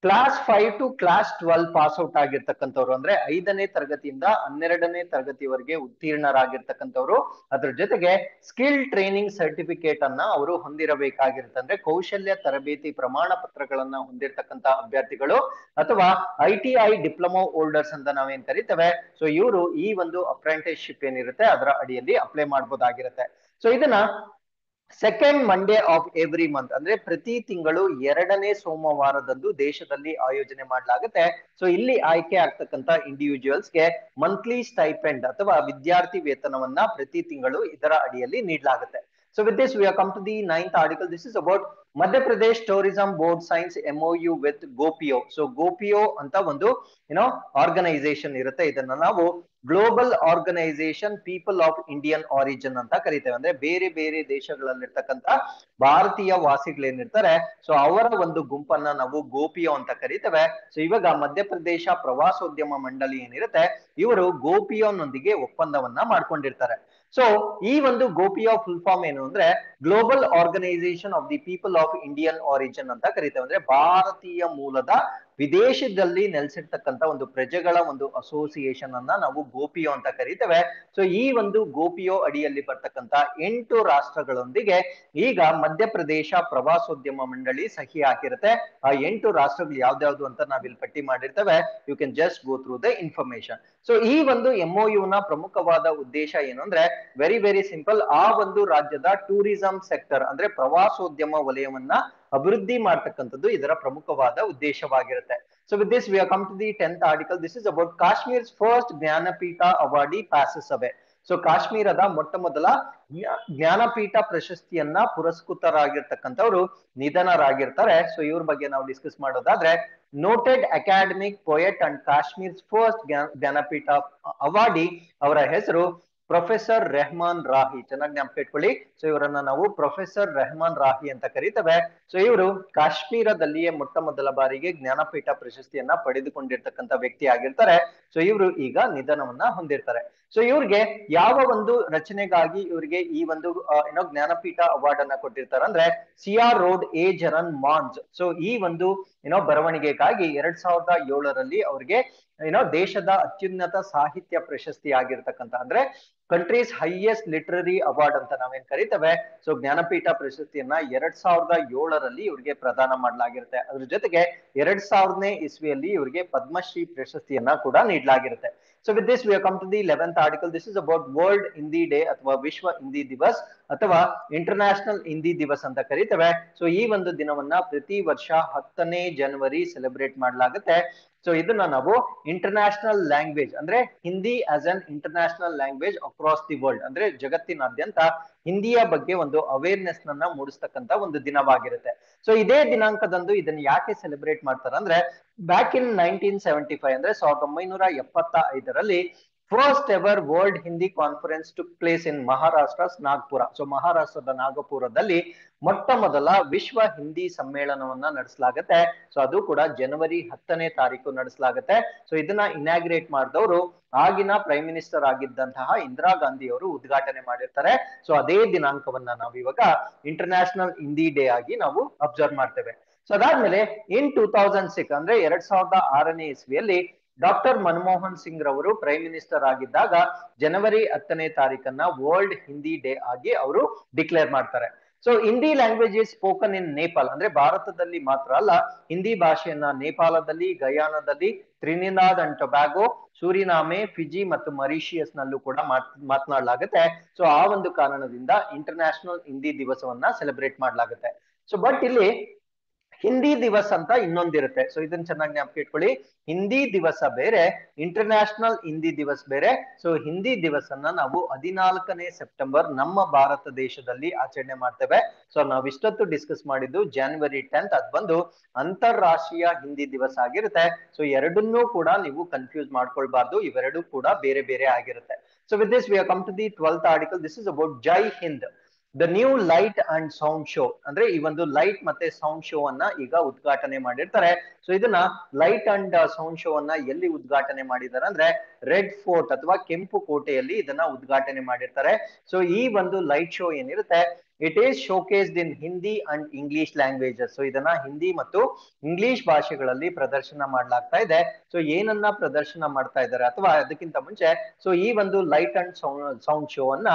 class five to class twelve pass out ಆಗಿರ್ತಕ್ಕಂಥವ್ರು ಅಂದ್ರೆ ಐದನೇ ತರಗತಿಯಿಂದ ಹನ್ನೆರಡನೇ ತರಗತಿವರೆಗೆ ಉತ್ತೀರ್ಣರಾಗಿರ್ತಕ್ಕಂಥವ್ರು. ಅದ್ರ ಜೊತೆಗೆ ಸ್ಕಿಲ್ ಟ್ರೈನಿಂಗ್ ಸರ್ಟಿಫಿಕೇಟ್ ಅನ್ನ ಅವರು ಹೊಂದಿರಬೇಕಾಗಿರುತ್ತೆ. ಅಂದ್ರೆ ಕೌಶಲ್ಯ ತರಬೇತಿ ಪ್ರಮಾಣ ಪತ್ರಗಳನ್ನ ಹೊಂದಿರತಕ್ಕಂತ ಅಭ್ಯರ್ಥಿಗಳು ಅಥವಾ I T I diploma holders ಅಂತ ನಾವೇನ್ ಕರಿತೇವೆ. ಸೊ ಇವರು ಈ ಒಂದು ಅಪ್ರೆಂಟಿಸ್ಶಿಪ್ ಏನಿರುತ್ತೆ, ಅದರ ಅಡಿಯಲ್ಲಿ ಅಪ್ಲೈ ಮಾಡಬಹುದಾಗಿರುತ್ತೆ ಸೊ ಇದನ್ನ second Monday of every month ಅಂದ್ರೆ ಪ್ರತಿ ತಿಂಗಳು ಎರಡನೇ ಸೋಮವಾರದಂದು ದೇಶದಲ್ಲಿ ಆಯೋಜನೆ ಮಾಡಲಾಗುತ್ತೆ. ಸೊ ಇಲ್ಲಿ ಆಯ್ಕೆ ಆಗ್ತಕ್ಕಂತ ಇಂಡಿವಿಜುವಲ್ಸ್ಗೆ ಮಂತ್ಲಿ ಸ್ಟೈಪೆಂಡ್ ಅಥವಾ ವಿದ್ಯಾರ್ಥಿ ವೇತನವನ್ನ ಪ್ರತಿ ತಿಂಗಳು ಇದರ ಅಡಿಯಲ್ಲಿ ನೀಡಲಾಗುತ್ತೆ. So with this we come to the ninth article this is about Madhya Pradesh tourism board signs MOU with GOPIO so GOPIO ಅಂತ ಒಂದು ಏನೋ ಆರ್ಗನೈಸೇಷನ್ ಇರುತ್ತೆ. ಇದನ್ನ ನಾವು global organisation people of Indian origin ಅಂತ ಕರಿತೇವೆ. ಅಂದ್ರೆ ಬೇರೆ ಬೇರೆ ದೇಶಗಳಲ್ಲಿರ್ತಕ್ಕಂತ ಭಾರತೀಯ ವಾಸಿಗಳೇನಿರ್ತಾರೆ ಸೊ ಅವರ ಒಂದು ಗುಂಪನ್ನ ನಾವು ಗೋಪಿಯೋ ಅಂತ ಕರಿತೇವೆ. ಸೊ ಇವಾಗ ಮಧ್ಯಪ್ರದೇಶ ಪ್ರವಾಸೋದ್ಯಮ ಮಂಡಳಿ ಏನಿರುತ್ತೆ, ಇವರು ಗೋಪಿಯೋನೊಂದಿಗೆ ಒಪ್ಪಂದವನ್ನ ಮಾಡ್ಕೊಂಡಿರ್ತಾರೆ. ಸೊ ಈ ಒಂದು ಗೋಪಿಯ ಫುಲ್ ಫಾರ್ಮ್ ಏನು ಅಂದ್ರೆ global organisation of the people of Indian origin ಅಂತ ಕರಿತೇವೆ. ಅಂದ್ರೆ ಭಾರತೀಯ ಮೂಲದ ವಿದೇಶದಲ್ಲಿ ನೆಲೆಸಿರ್ತಕ್ಕಂಥ ಒಂದು ಪ್ರಜೆಗಳ ಒಂದು ಅಸೋಸಿಯೇಷನ್ ಅನ್ನ ನಾವು ಗೋಪಿಯೋ ಅಂತ ಕರೀತೇವೆ. ಸೊ ಈ ಒಂದು ಗೋಪಿಯೋ ಅಡಿಯಲ್ಲಿ ಬರ್ತಕ್ಕಂತ ಎಂಟು ರಾಷ್ಟ್ರಗಳೊಂದಿಗೆ ಈಗ ಮಧ್ಯಪ್ರದೇಶ ಪ್ರವಾಸೋದ್ಯಮ ಮಂಡಳಿ ಸಹಿ ಹಾಕಿರುತ್ತೆ. ಆ ಎಂಟು ರಾಷ್ಟ್ರಗಳು ಯಾವ್ದ್ಯಾವ್ದು ಅಂತ ನಾವಿಲ್ಲಿ ಪಟ್ಟಿ ಮಾಡಿರ್ತೇವೆ. You can just go through the information so ಈ ಒಂದು ಎಂಒಯು ನ ಪ್ರಮುಖವಾದ ಉದ್ದೇಶ ಏನು ವೆರಿ ವೆರಿ ಸಿಂಪಲ್ ಆ ಒಂದು ರಾಜ್ಯದ ಟೂರಿಸಂ ಸೆಕ್ಟರ್ ಅಂದ್ರೆ ಪ್ರವಾಸೋದ್ಯಮ ವಲಯವನ್ನ ಅಭಿವೃದ್ಧಿ ಮಾಡ್ತಕ್ಕಂಥದ್ದು ಇದರ ಪ್ರಮುಖವಾದ ಉದ್ದೇಶವಾಗಿರುತ್ತೆ. So with this we come to the tenth article this is about Kashmir first Jnanpith awardee passes away so ಕಾಶ್ಮೀರದ ಮೊಟ್ಟ ಮೊದಲ ಜ್ಞಾನಪೀಠ ಪ್ರಶಸ್ತಿಯನ್ನ ಪುರಸ್ಕೃತರಾಗಿರ್ತಕ್ಕಂಥವ್ರು ನಿಧನರಾಗಿರ್ತಾರೆ. ಸೊ ಇವ್ರ ಬಗ್ಗೆ ನಾವು ಡಿಸ್ಕಸ್ ಮಾಡೋದಾದ್ರೆ noted academic poet and Kashmir first Jnanpith awardee ಅವರ ಹೆಸರು ಪ್ರೊಫೆಸರ್ ರೆಹಮಾನ್ ರಾಹಿ, ಚೆನ್ನಾಗಿ ಜ್ಞಾಪಕ ಇಟ್ಕೊಳ್ಳಿ. ಸೊ ಇವರನ್ನ ನಾವು ಪ್ರೊಫೆಸರ್ ರೆಹಮಾನ್ ರಾಹಿ ಅಂತ ಕರೀತೇವೆ. ಸೊ ಇವರು ಕಾಶ್ಮೀರದಲ್ಲಿಯೇ ಮೊಟ್ಟ ಮೊದಲ ಬಾರಿಗೆ ಜ್ಞಾನಪೀಠ ಪ್ರಶಸ್ತಿಯನ್ನ ಪಡೆದುಕೊಂಡಿರ್ತಕ್ಕಂಥ ವ್ಯಕ್ತಿ ಆಗಿರ್ತಾರೆ. ಸೊ ಇವರು ಈಗ ನಿಧನವನ್ನ ಹೊಂದಿರ್ತಾರೆ. ಸೊ ಇವ್ರಿಗೆ ಯಾವ ಒಂದು ರಚನೆಗಾಗಿ ಇವರಿಗೆ ಈ ಒಂದು ಏನೋ ಜ್ಞಾನಪೀಠ ಅವಾರ್ಡ್ ಅನ್ನ ಕೊಟ್ಟಿರ್ತಾರೆ ಅಂದ್ರೆ ಸಿಆರ್ ರೋಡ್ ಎ ಜರನ್ ಮಾನ್ಸ್ ಸೊ ಈ ಒಂದು, ಏನೋ ಬರವಣಿಗೆಗಾಗಿ ಎರಡ್ ಸಾವಿರದ ಏಳರಲ್ಲಿ ಅವ್ರಿಗೆ, ಏನೋ ದೇಶದ ಅತ್ಯುನ್ನತ ಸಾಹಿತ್ಯ ಪ್ರಶಸ್ತಿ ಆಗಿರ್ತಕ್ಕಂಥ ಅಂದ್ರೆ ಕಂಟ್ರೀಸ್ ಹೈಯೆಸ್ಟ್ ಲಿಟರರಿ ಅವಾರ್ಡ್ ಅಂತ ನಾವೇನ್ ಕರಿತೇವೆ? ಸೊ ಜ್ಞಾನಪೀಠ ಪ್ರಶಸ್ತಿಯನ್ನ ಎರಡ್ ಸಾವಿರದ ಏಳರಲ್ಲಿ ಇವ್ರಿಗೆ ಪ್ರದಾನ ಮಾಡಲಾಗಿರುತ್ತೆ. ಅದ್ರ ಜೊತೆಗೆ ಎರಡ್ ಸಾವಿರನೇ ಇಸ್ವಿಯಲ್ಲಿ ಇವರಿಗೆ ಪದ್ಮಶ್ರೀ ಪ್ರಶಸ್ತಿಯನ್ನ ಕೂಡ ನೀಡಲಾಗಿರುತ್ತೆ. So with this we come to the eleventh article this is about world Hindi day ಅಥವಾ ವಿಶ್ವ ಹಿಂದಿ ದಿವಸ್ ಅಥವಾ ಇಂಟರ್ನ್ಯಾಷನಲ್ ಹಿಂದಿ ದಿವಸ್ ಅಂತ ಕರಿತೇವೆ. ಸೊ ಈ ಒಂದು ದಿನವನ್ನ ಪ್ರತಿ ವರ್ಷ ಹತ್ತನೇ ಜನವರಿ ಸೆಲೆಬ್ರೇಟ್ ಮಾಡಲಾಗುತ್ತೆ. ಸೊ ಇದನ್ನ ನಾವು ಇಂಟರ್ನ್ಯಾಷನಲ್ ಲ್ಯಾಂಗ್ವೇಜ್ ಅಂದ್ರೆ Hindi as an international language across the world ಅಂದ್ರೆ ಜಗತ್ತಿನಾದ್ಯಂತ ಹಿಂದಿಯ ಬಗ್ಗೆ ಒಂದು ಅವೇರ್ನೆಸ್ ನನ್ನ ಮೂಡಿಸ್ತಕ್ಕಂತ ಒಂದು ದಿನವಾಗಿರುತ್ತೆ. ಸೊ ಇದೇ ದಿನಾಂಕದಂದು ಇದನ್ನ ಯಾಕೆ ಸೆಲೆಬ್ರೇಟ್ ಮಾಡ್ತಾರೆ ಅಂದ್ರೆ back in nineteen seventy five ಅಂದ್ರೆ ಸಾವಿರದ ಒಂಬೈನೂರ ಎಪ್ಪತ್ತ ಐದರಲ್ಲಿ first ever world Hindi conference to place in Maharashtra Nagpur so ಮಹಾರಾಷ್ಟ್ರದ ನಾಗಪುರದಲ್ಲಿ ಮೊಟ್ಟ ಮೊದಲ ವಿಶ್ವ ಹಿಂದಿ ಸಮ್ಮೇಳನವನ್ನ ನಡೆಸಲಾಗತ್ತೆ. ಸೊ ಅದು ಕೂಡ ಜನವರಿ ಹತ್ತನೇ ತಾರೀಕು ನಡೆಸಲಾಗತ್ತೆ. ಸೊ ಇದನ್ನ ಇನಾಗ್ರೇಟ್ ಮಾಡಿದವರು ಆಗಿನ ಪ್ರೈಮ್ ಮಿನಿಸ್ಟರ್ ಆಗಿದ್ದಂತಹ ಇಂದಿರಾ ಗಾಂಧಿ ಅವರು ಉದ್ಘಾಟನೆ ಮಾಡಿರ್ತಾರೆ. ಸೊ ಅದೇ ದಿನಾಂಕವನ್ನ ನಾವು ಇವಾಗ ಇಂಟರ್ನ್ಯಾಷನಲ್ ಹಿಂದಿ ಡೇ ಆಗಿ ನಾವು ಅಬ್ಸರ್ವ್ ಮಾಡ್ತೇವೆ. ಸೊ ಅದಾದ್ಮೇಲೆ ಇನ್ ಟೂ ತೌಸಂಡ್ ಸಿಕ್ಸ್ ಅಂದ್ರೆ ಎರಡ್ ಸಾವಿರದ ಆರನೇ ಇಸ್ವಿಯಲ್ಲಿ ಡಾಕ್ಟರ್ ಮನಮೋಹನ್ ಸಿಂಗ್ ರವರು ಪ್ರೈಮ್ ಮಿನಿಸ್ಟರ್ ಆಗಿದ್ದಾಗ ಜನವರಿ ಹತ್ತನೇ ತಾರೀಕನ್ನ ವರ್ಲ್ಡ್ ಹಿಂದಿ ಡೇ ಆಗಿ ಅವರು ಡಿಕ್ಲೇರ್ ಮಾಡ್ತಾರೆ. So, Hindi language is spoken in Nepal ಅಂದ್ರೆ ಭಾರತದಲ್ಲಿ ಮಾತ್ರ ಅಲ್ಲ, ಹಿಂದಿ ಭಾಷೆಯನ್ನ ನೇಪಾಳದಲ್ಲಿ, ಗಯಾನದಲ್ಲಿ ತ್ರಿನಿನಾದ್ ಅಂಡ್ ಟೊಬ್ಯಾಗೋ, ಸೂರಿನಾಮೆ, ಫಿಜಿ ಮತ್ತು ಮರಿಷಿಯಸ್ ನಲ್ಲೂ ಕೂಡ ಮಾತನಾಡಲಾಗುತ್ತೆ. ಸೊ, ಆ ಒಂದು ಕಾರಣದಿಂದ ಇಂಟರ್ನ್ಯಾಷನಲ್ ಹಿಂದಿ ದಿವಸವನ್ನ ಸೆಲೆಬ್ರೇಟ್ ಮಾಡಲಾಗುತ್ತೆ. ಸೊ, ಬಟ್ ಇಲ್ಲಿ ಹಿಂದಿ ದಿವಸ್ ಅಂತ ಇನ್ನೊಂದಿರುತ್ತೆ. ಸೊ ಇದನ್ನ ಚೆನ್ನಾಗಿ ಜ್ಞಾಪಕ ಇಟ್ಕೊಳ್ಳಿ. ಹಿಂದಿ ದಿವಸ ಬೇರೆ ಇಂಟರ್ನ್ಯಾಷನಲ್ ಹಿಂದಿ ದಿವಸ್ ಬೇರೆ. ಸೊ ಹಿಂದಿ ದಿವಸನ್ನ ನಾವು ಹದಿನಾಲ್ಕನೇ ಸೆಪ್ಟೆಂಬರ್ ನಮ್ಮ ಭಾರತ ದೇಶದಲ್ಲಿ ಆಚರಣೆ ಮಾಡ್ತೇವೆ. ಸೊ ನಾವ್ ಇಷ್ಟೊತ್ತು ಡಿಸ್ಕಸ್ ಮಾಡಿದ್ದು ಜಾನ್ವರಿ ಟೆಂತ್ ಅದ್ ಬಂದು ಅಂತಾರಾಷ್ಟ್ರೀಯ ಹಿಂದಿ ದಿವಸ ಆಗಿರುತ್ತೆ. ಸೊ ಎರಡನ್ನೂ ಕೂಡ ನೀವು ಕನ್ಫ್ಯೂಸ್ ಮಾಡ್ಕೊಳ್ಬಾರ್ದು. ಇವೆರಡೂ ಕೂಡ ಬೇರೆ ಬೇರೆ ಆಗಿರುತ್ತೆ. So with this we come to the twelfth article this is about Jai Hind the new light and sound show ಅಂದ್ರೆ ಈ ಒಂದು ಲೈಟ್ ಮತ್ತೆ ಸೌಂಡ್ ಶೋ ಅನ್ನ ಈಗ ಉದ್ಘಾಟನೆ ಮಾಡಿರ್ತಾರೆ. ಸೊ ಇದನ್ನ ಲೈಟ್ ಅಂಡ್ ಸೌಂಡ್ ಶೋ ಅನ್ನ ಎಲ್ಲಿ ಉದ್ಘಾಟನೆ ಮಾಡಿದ್ದಾರೆ ಅಂದ್ರೆ ರೆಡ್ ಫೋರ್ಟ್ ಅಥವಾ ಕೆಂಪು ಕೋಟೆಯಲ್ಲಿ ಇದನ್ನ ಉದ್ಘಾಟನೆ ಮಾಡಿರ್ತಾರೆ. ಸೊ ಈ ಒಂದು ಲೈಟ್ ಶೋ ಏನಿರುತ್ತೆ? It is showcased in Hindi and English languages so ಇದನ್ನ ಹಿಂದಿ ಮತ್ತು ಇಂಗ್ಲಿಷ್ ಭಾಷೆಗಳಲ್ಲಿ ಪ್ರದರ್ಶನ ಮಾಡಲಾಗ್ತಾ ಇದೆ. ಸೊ ಏನನ್ನ ಪ್ರದರ್ಶನ ಮಾಡ್ತಾ ಇದ್ದಾರೆ ಅಥವಾ ಅದಕ್ಕಿಂತ ಮುಂಚೆ ಸೊ ಈ ಒಂದು light and sound sound show ಅನ್ನ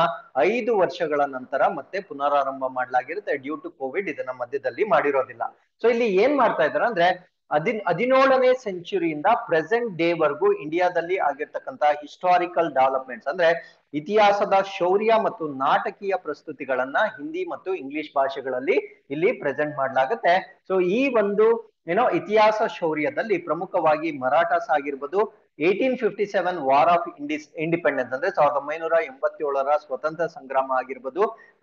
ಐದು ವರ್ಷಗಳ ನಂತರ ಮತ್ತೆ ಪುನರಾರಂಭ ಮಾಡಲಾಗಿರುತ್ತೆ ಡ್ಯೂ ಟು ಕೋವಿಡ್ ಇದನ್ನ ಮಧ್ಯದಲ್ಲಿ ಮಾಡಿರೋದಿಲ್ಲ. ಸೊ ಇಲ್ಲಿ ಏನ್ ಮಾಡ್ತಾ ಇದ್ದಾರೆ ಅಂದ್ರೆ ಹದಿನ್, ಹದಿನೇಳನೇ ಸೆಂಚುರಿಯಿಂದ ಪ್ರೆಸೆಂಟ್ ಡೇ ವರ್ಗೂ ಇಂಡಿಯಾದಲ್ಲಿ ಆಗಿರ್ತಕ್ಕಂತಹ ಹಿಸ್ಟಾರಿಕಲ್ ಡೆವಲಪ್ಮೆಂಟ್ಸ್ ಅಂದ್ರೆ ಇತಿಹಾಸದ ಶೌರ್ಯ ಮತ್ತು ನಾಟಕೀಯ ಪ್ರಸ್ತುತಿಗಳನ್ನ ಹಿಂದಿ ಮತ್ತು ಇಂಗ್ಲಿಷ್ ಭಾಷೆಗಳಲ್ಲಿ ಇಲ್ಲಿ ಪ್ರೆಸೆಂಟ್ ಮಾಡಲಾಗುತ್ತೆ. ಸೊ ಈ ಒಂದು, ಏನೋ ಇತಿಹಾಸ ಶೌರ್ಯದಲ್ಲಿ ಪ್ರಮುಖವಾಗಿ ಮರಾಠಾಸ್ ಆಗಿರ್ಬೋದು eighteen fifty seven war of Indies, independence ಅಂದ್ರೆ ಸಾವಿರದ ಒಂಬೈನೂರ ಎಂಬತ್ತೇಳರ ಸ್ವತಂತ್ರ ಸಂಗ್ರಾಮ ಆಗಿರ್ಬೋದು.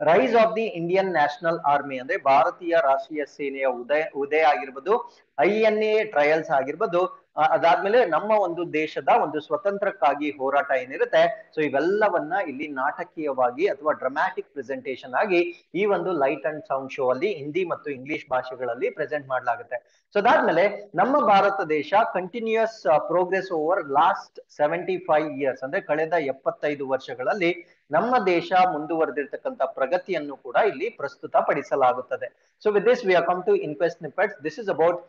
Rise of the Indian National Army ಅಂದ್ರೆ ಭಾರತೀಯ ರಾಷ್ಟ್ರೀಯ ಸೇನೆಯ ಉದಯ ಉದಯ ಆಗಿರ್ಬೋದು. ಐ ಎನ್ ಎ ಟ್ರಯಲ್ಸ್ ಆಗಿರ್ಬೋದು. ಅದಾದ್ಮೇಲೆ ನಮ್ಮ ಒಂದು ದೇಶದ ಒಂದು ಸ್ವತಂತ್ರಕ್ಕಾಗಿ ಹೋರಾಟ ಏನಿರುತ್ತೆ? ಸೊ ಇವೆಲ್ಲವನ್ನ ಇಲ್ಲಿ ನಾಟಕೀಯವಾಗಿ ಅಥವಾ ಡ್ರಮ್ಯಾಟಿಕ್ ಪ್ರೆಸೆಂಟೇಷನ್ ಆಗಿ ಈ ಒಂದು ಲೈಟ್ ಅಂಡ್ ಸೌಂಡ್ ಶೋ ಅಲ್ಲಿ ಹಿಂದಿ ಮತ್ತು ಇಂಗ್ಲಿಷ್ ಭಾಷೆಗಳಲ್ಲಿ ಪ್ರೆಸೆಂಟ್ ಮಾಡಲಾಗುತ್ತೆ. ಸೊ ಅದಾದ್ಮೇಲೆ ನಮ್ಮ ಭಾರತ ದೇಶ continuous progress over last seventy five years ಅಂದ್ರೆ ಕಳೆದ ಎಪ್ಪತ್ತೈದು ವರ್ಷಗಳಲ್ಲಿ ನಮ್ಮ ದೇಶ ಮುಂದುವರೆದಿರ್ತಕ್ಕಂಥ ಪ್ರಗತಿಯನ್ನು ಕೂಡ ಇಲ್ಲಿ ಪ್ರಸ್ತುತ ಪಡಿಸಲಾಗುತ್ತದೆ so with this we are come to inquest snippets this is about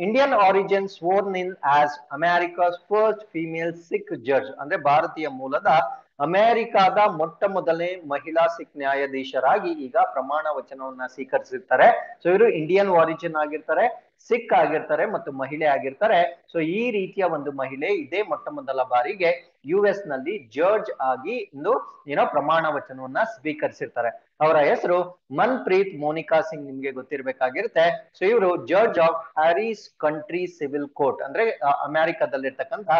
Indian origin sworn in as America's first female Sikh judge ಅಂದ್ರೆ ಭಾರತೀಯ ಮೂಲದ ಅಮೆರಿಕಾದ ಮೊಟ್ಟ ಮೊದಲನೇ ಮಹಿಳಾ ಸಿಖ್ ನ್ಯಾಯಾಧೀಶರಾಗಿ ಈಗ ಪ್ರಮಾಣ ವಚನವನ್ನ ಸ್ವೀಕರಿಸಿರ್ತಾರೆ. ಸೊ ಇವರು ಇಂಡಿಯನ್ ಆರಿಜಿನ್ ಆಗಿರ್ತಾರೆ. ಸಿಖ್ ಆಗಿರ್ತಾರೆ ಮತ್ತು ಮಹಿಳೆ ಆಗಿರ್ತಾರೆ. ಸೊ ಈ ರೀತಿಯ ಒಂದು ಮಹಿಳೆ ಇದೇ ಮೊಟ್ಟ ಮೊದಲ ಬಾರಿಗೆ ಯು ಎಸ್ನಲ್ಲಿ ಜಡ್ಜ್ ಆಗಿ ಒಂದು ಏನೋ ಪ್ರಮಾಣ ವಚನವನ್ನ ಸ್ವೀಕರಿಸಿರ್ತಾರೆ. ಅವರ ಹೆಸರು ಮನ್ಪ್ರೀತ್ ಮೋನಿಕಾ ಸಿಂಗ್ ನಿಮ್ಗೆ ಗೊತ್ತಿರ್ಬೇಕಾಗಿರುತ್ತೆ. ಸೊ ಇವರು judge of Harris country civil court ಅಂದ್ರೆ ಅಮೆರಿಕದಲ್ಲಿರ್ತಕ್ಕಂಥ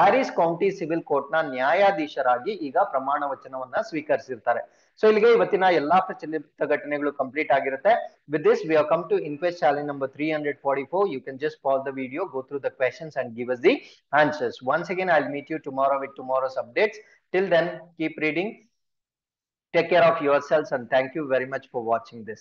ಹ್ಯಾರಿಸ್ ಕೌಂಟಿ ಸಿವಿಲ್ ಕೋರ್ಟ್ನ ನ್ಯಾಯಾಧೀಶರಾಗಿ ಈಗ ಪ್ರಮಾಣ ವಚನವನ್ನ ಸ್ವೀಕರಿಸಿರ್ತಾರೆ. ಸೊ ಇಲ್ಲಿಗೆ ಇವತ್ತಿನ ಎಲ್ಲಾ ಪ್ರಚಲಿತ ಘಟನೆಗಳು ಕಂಪ್ಲೀಟ್ ಆಗಿರುತ್ತೆ. With this we come to inquest challenge number three hundred forty four you can just pass the video go through the questions and give us the answers once again I meet you tomorrow with tomorrow's updates till then keep reading take care of yourselves and thank you very much for watching this.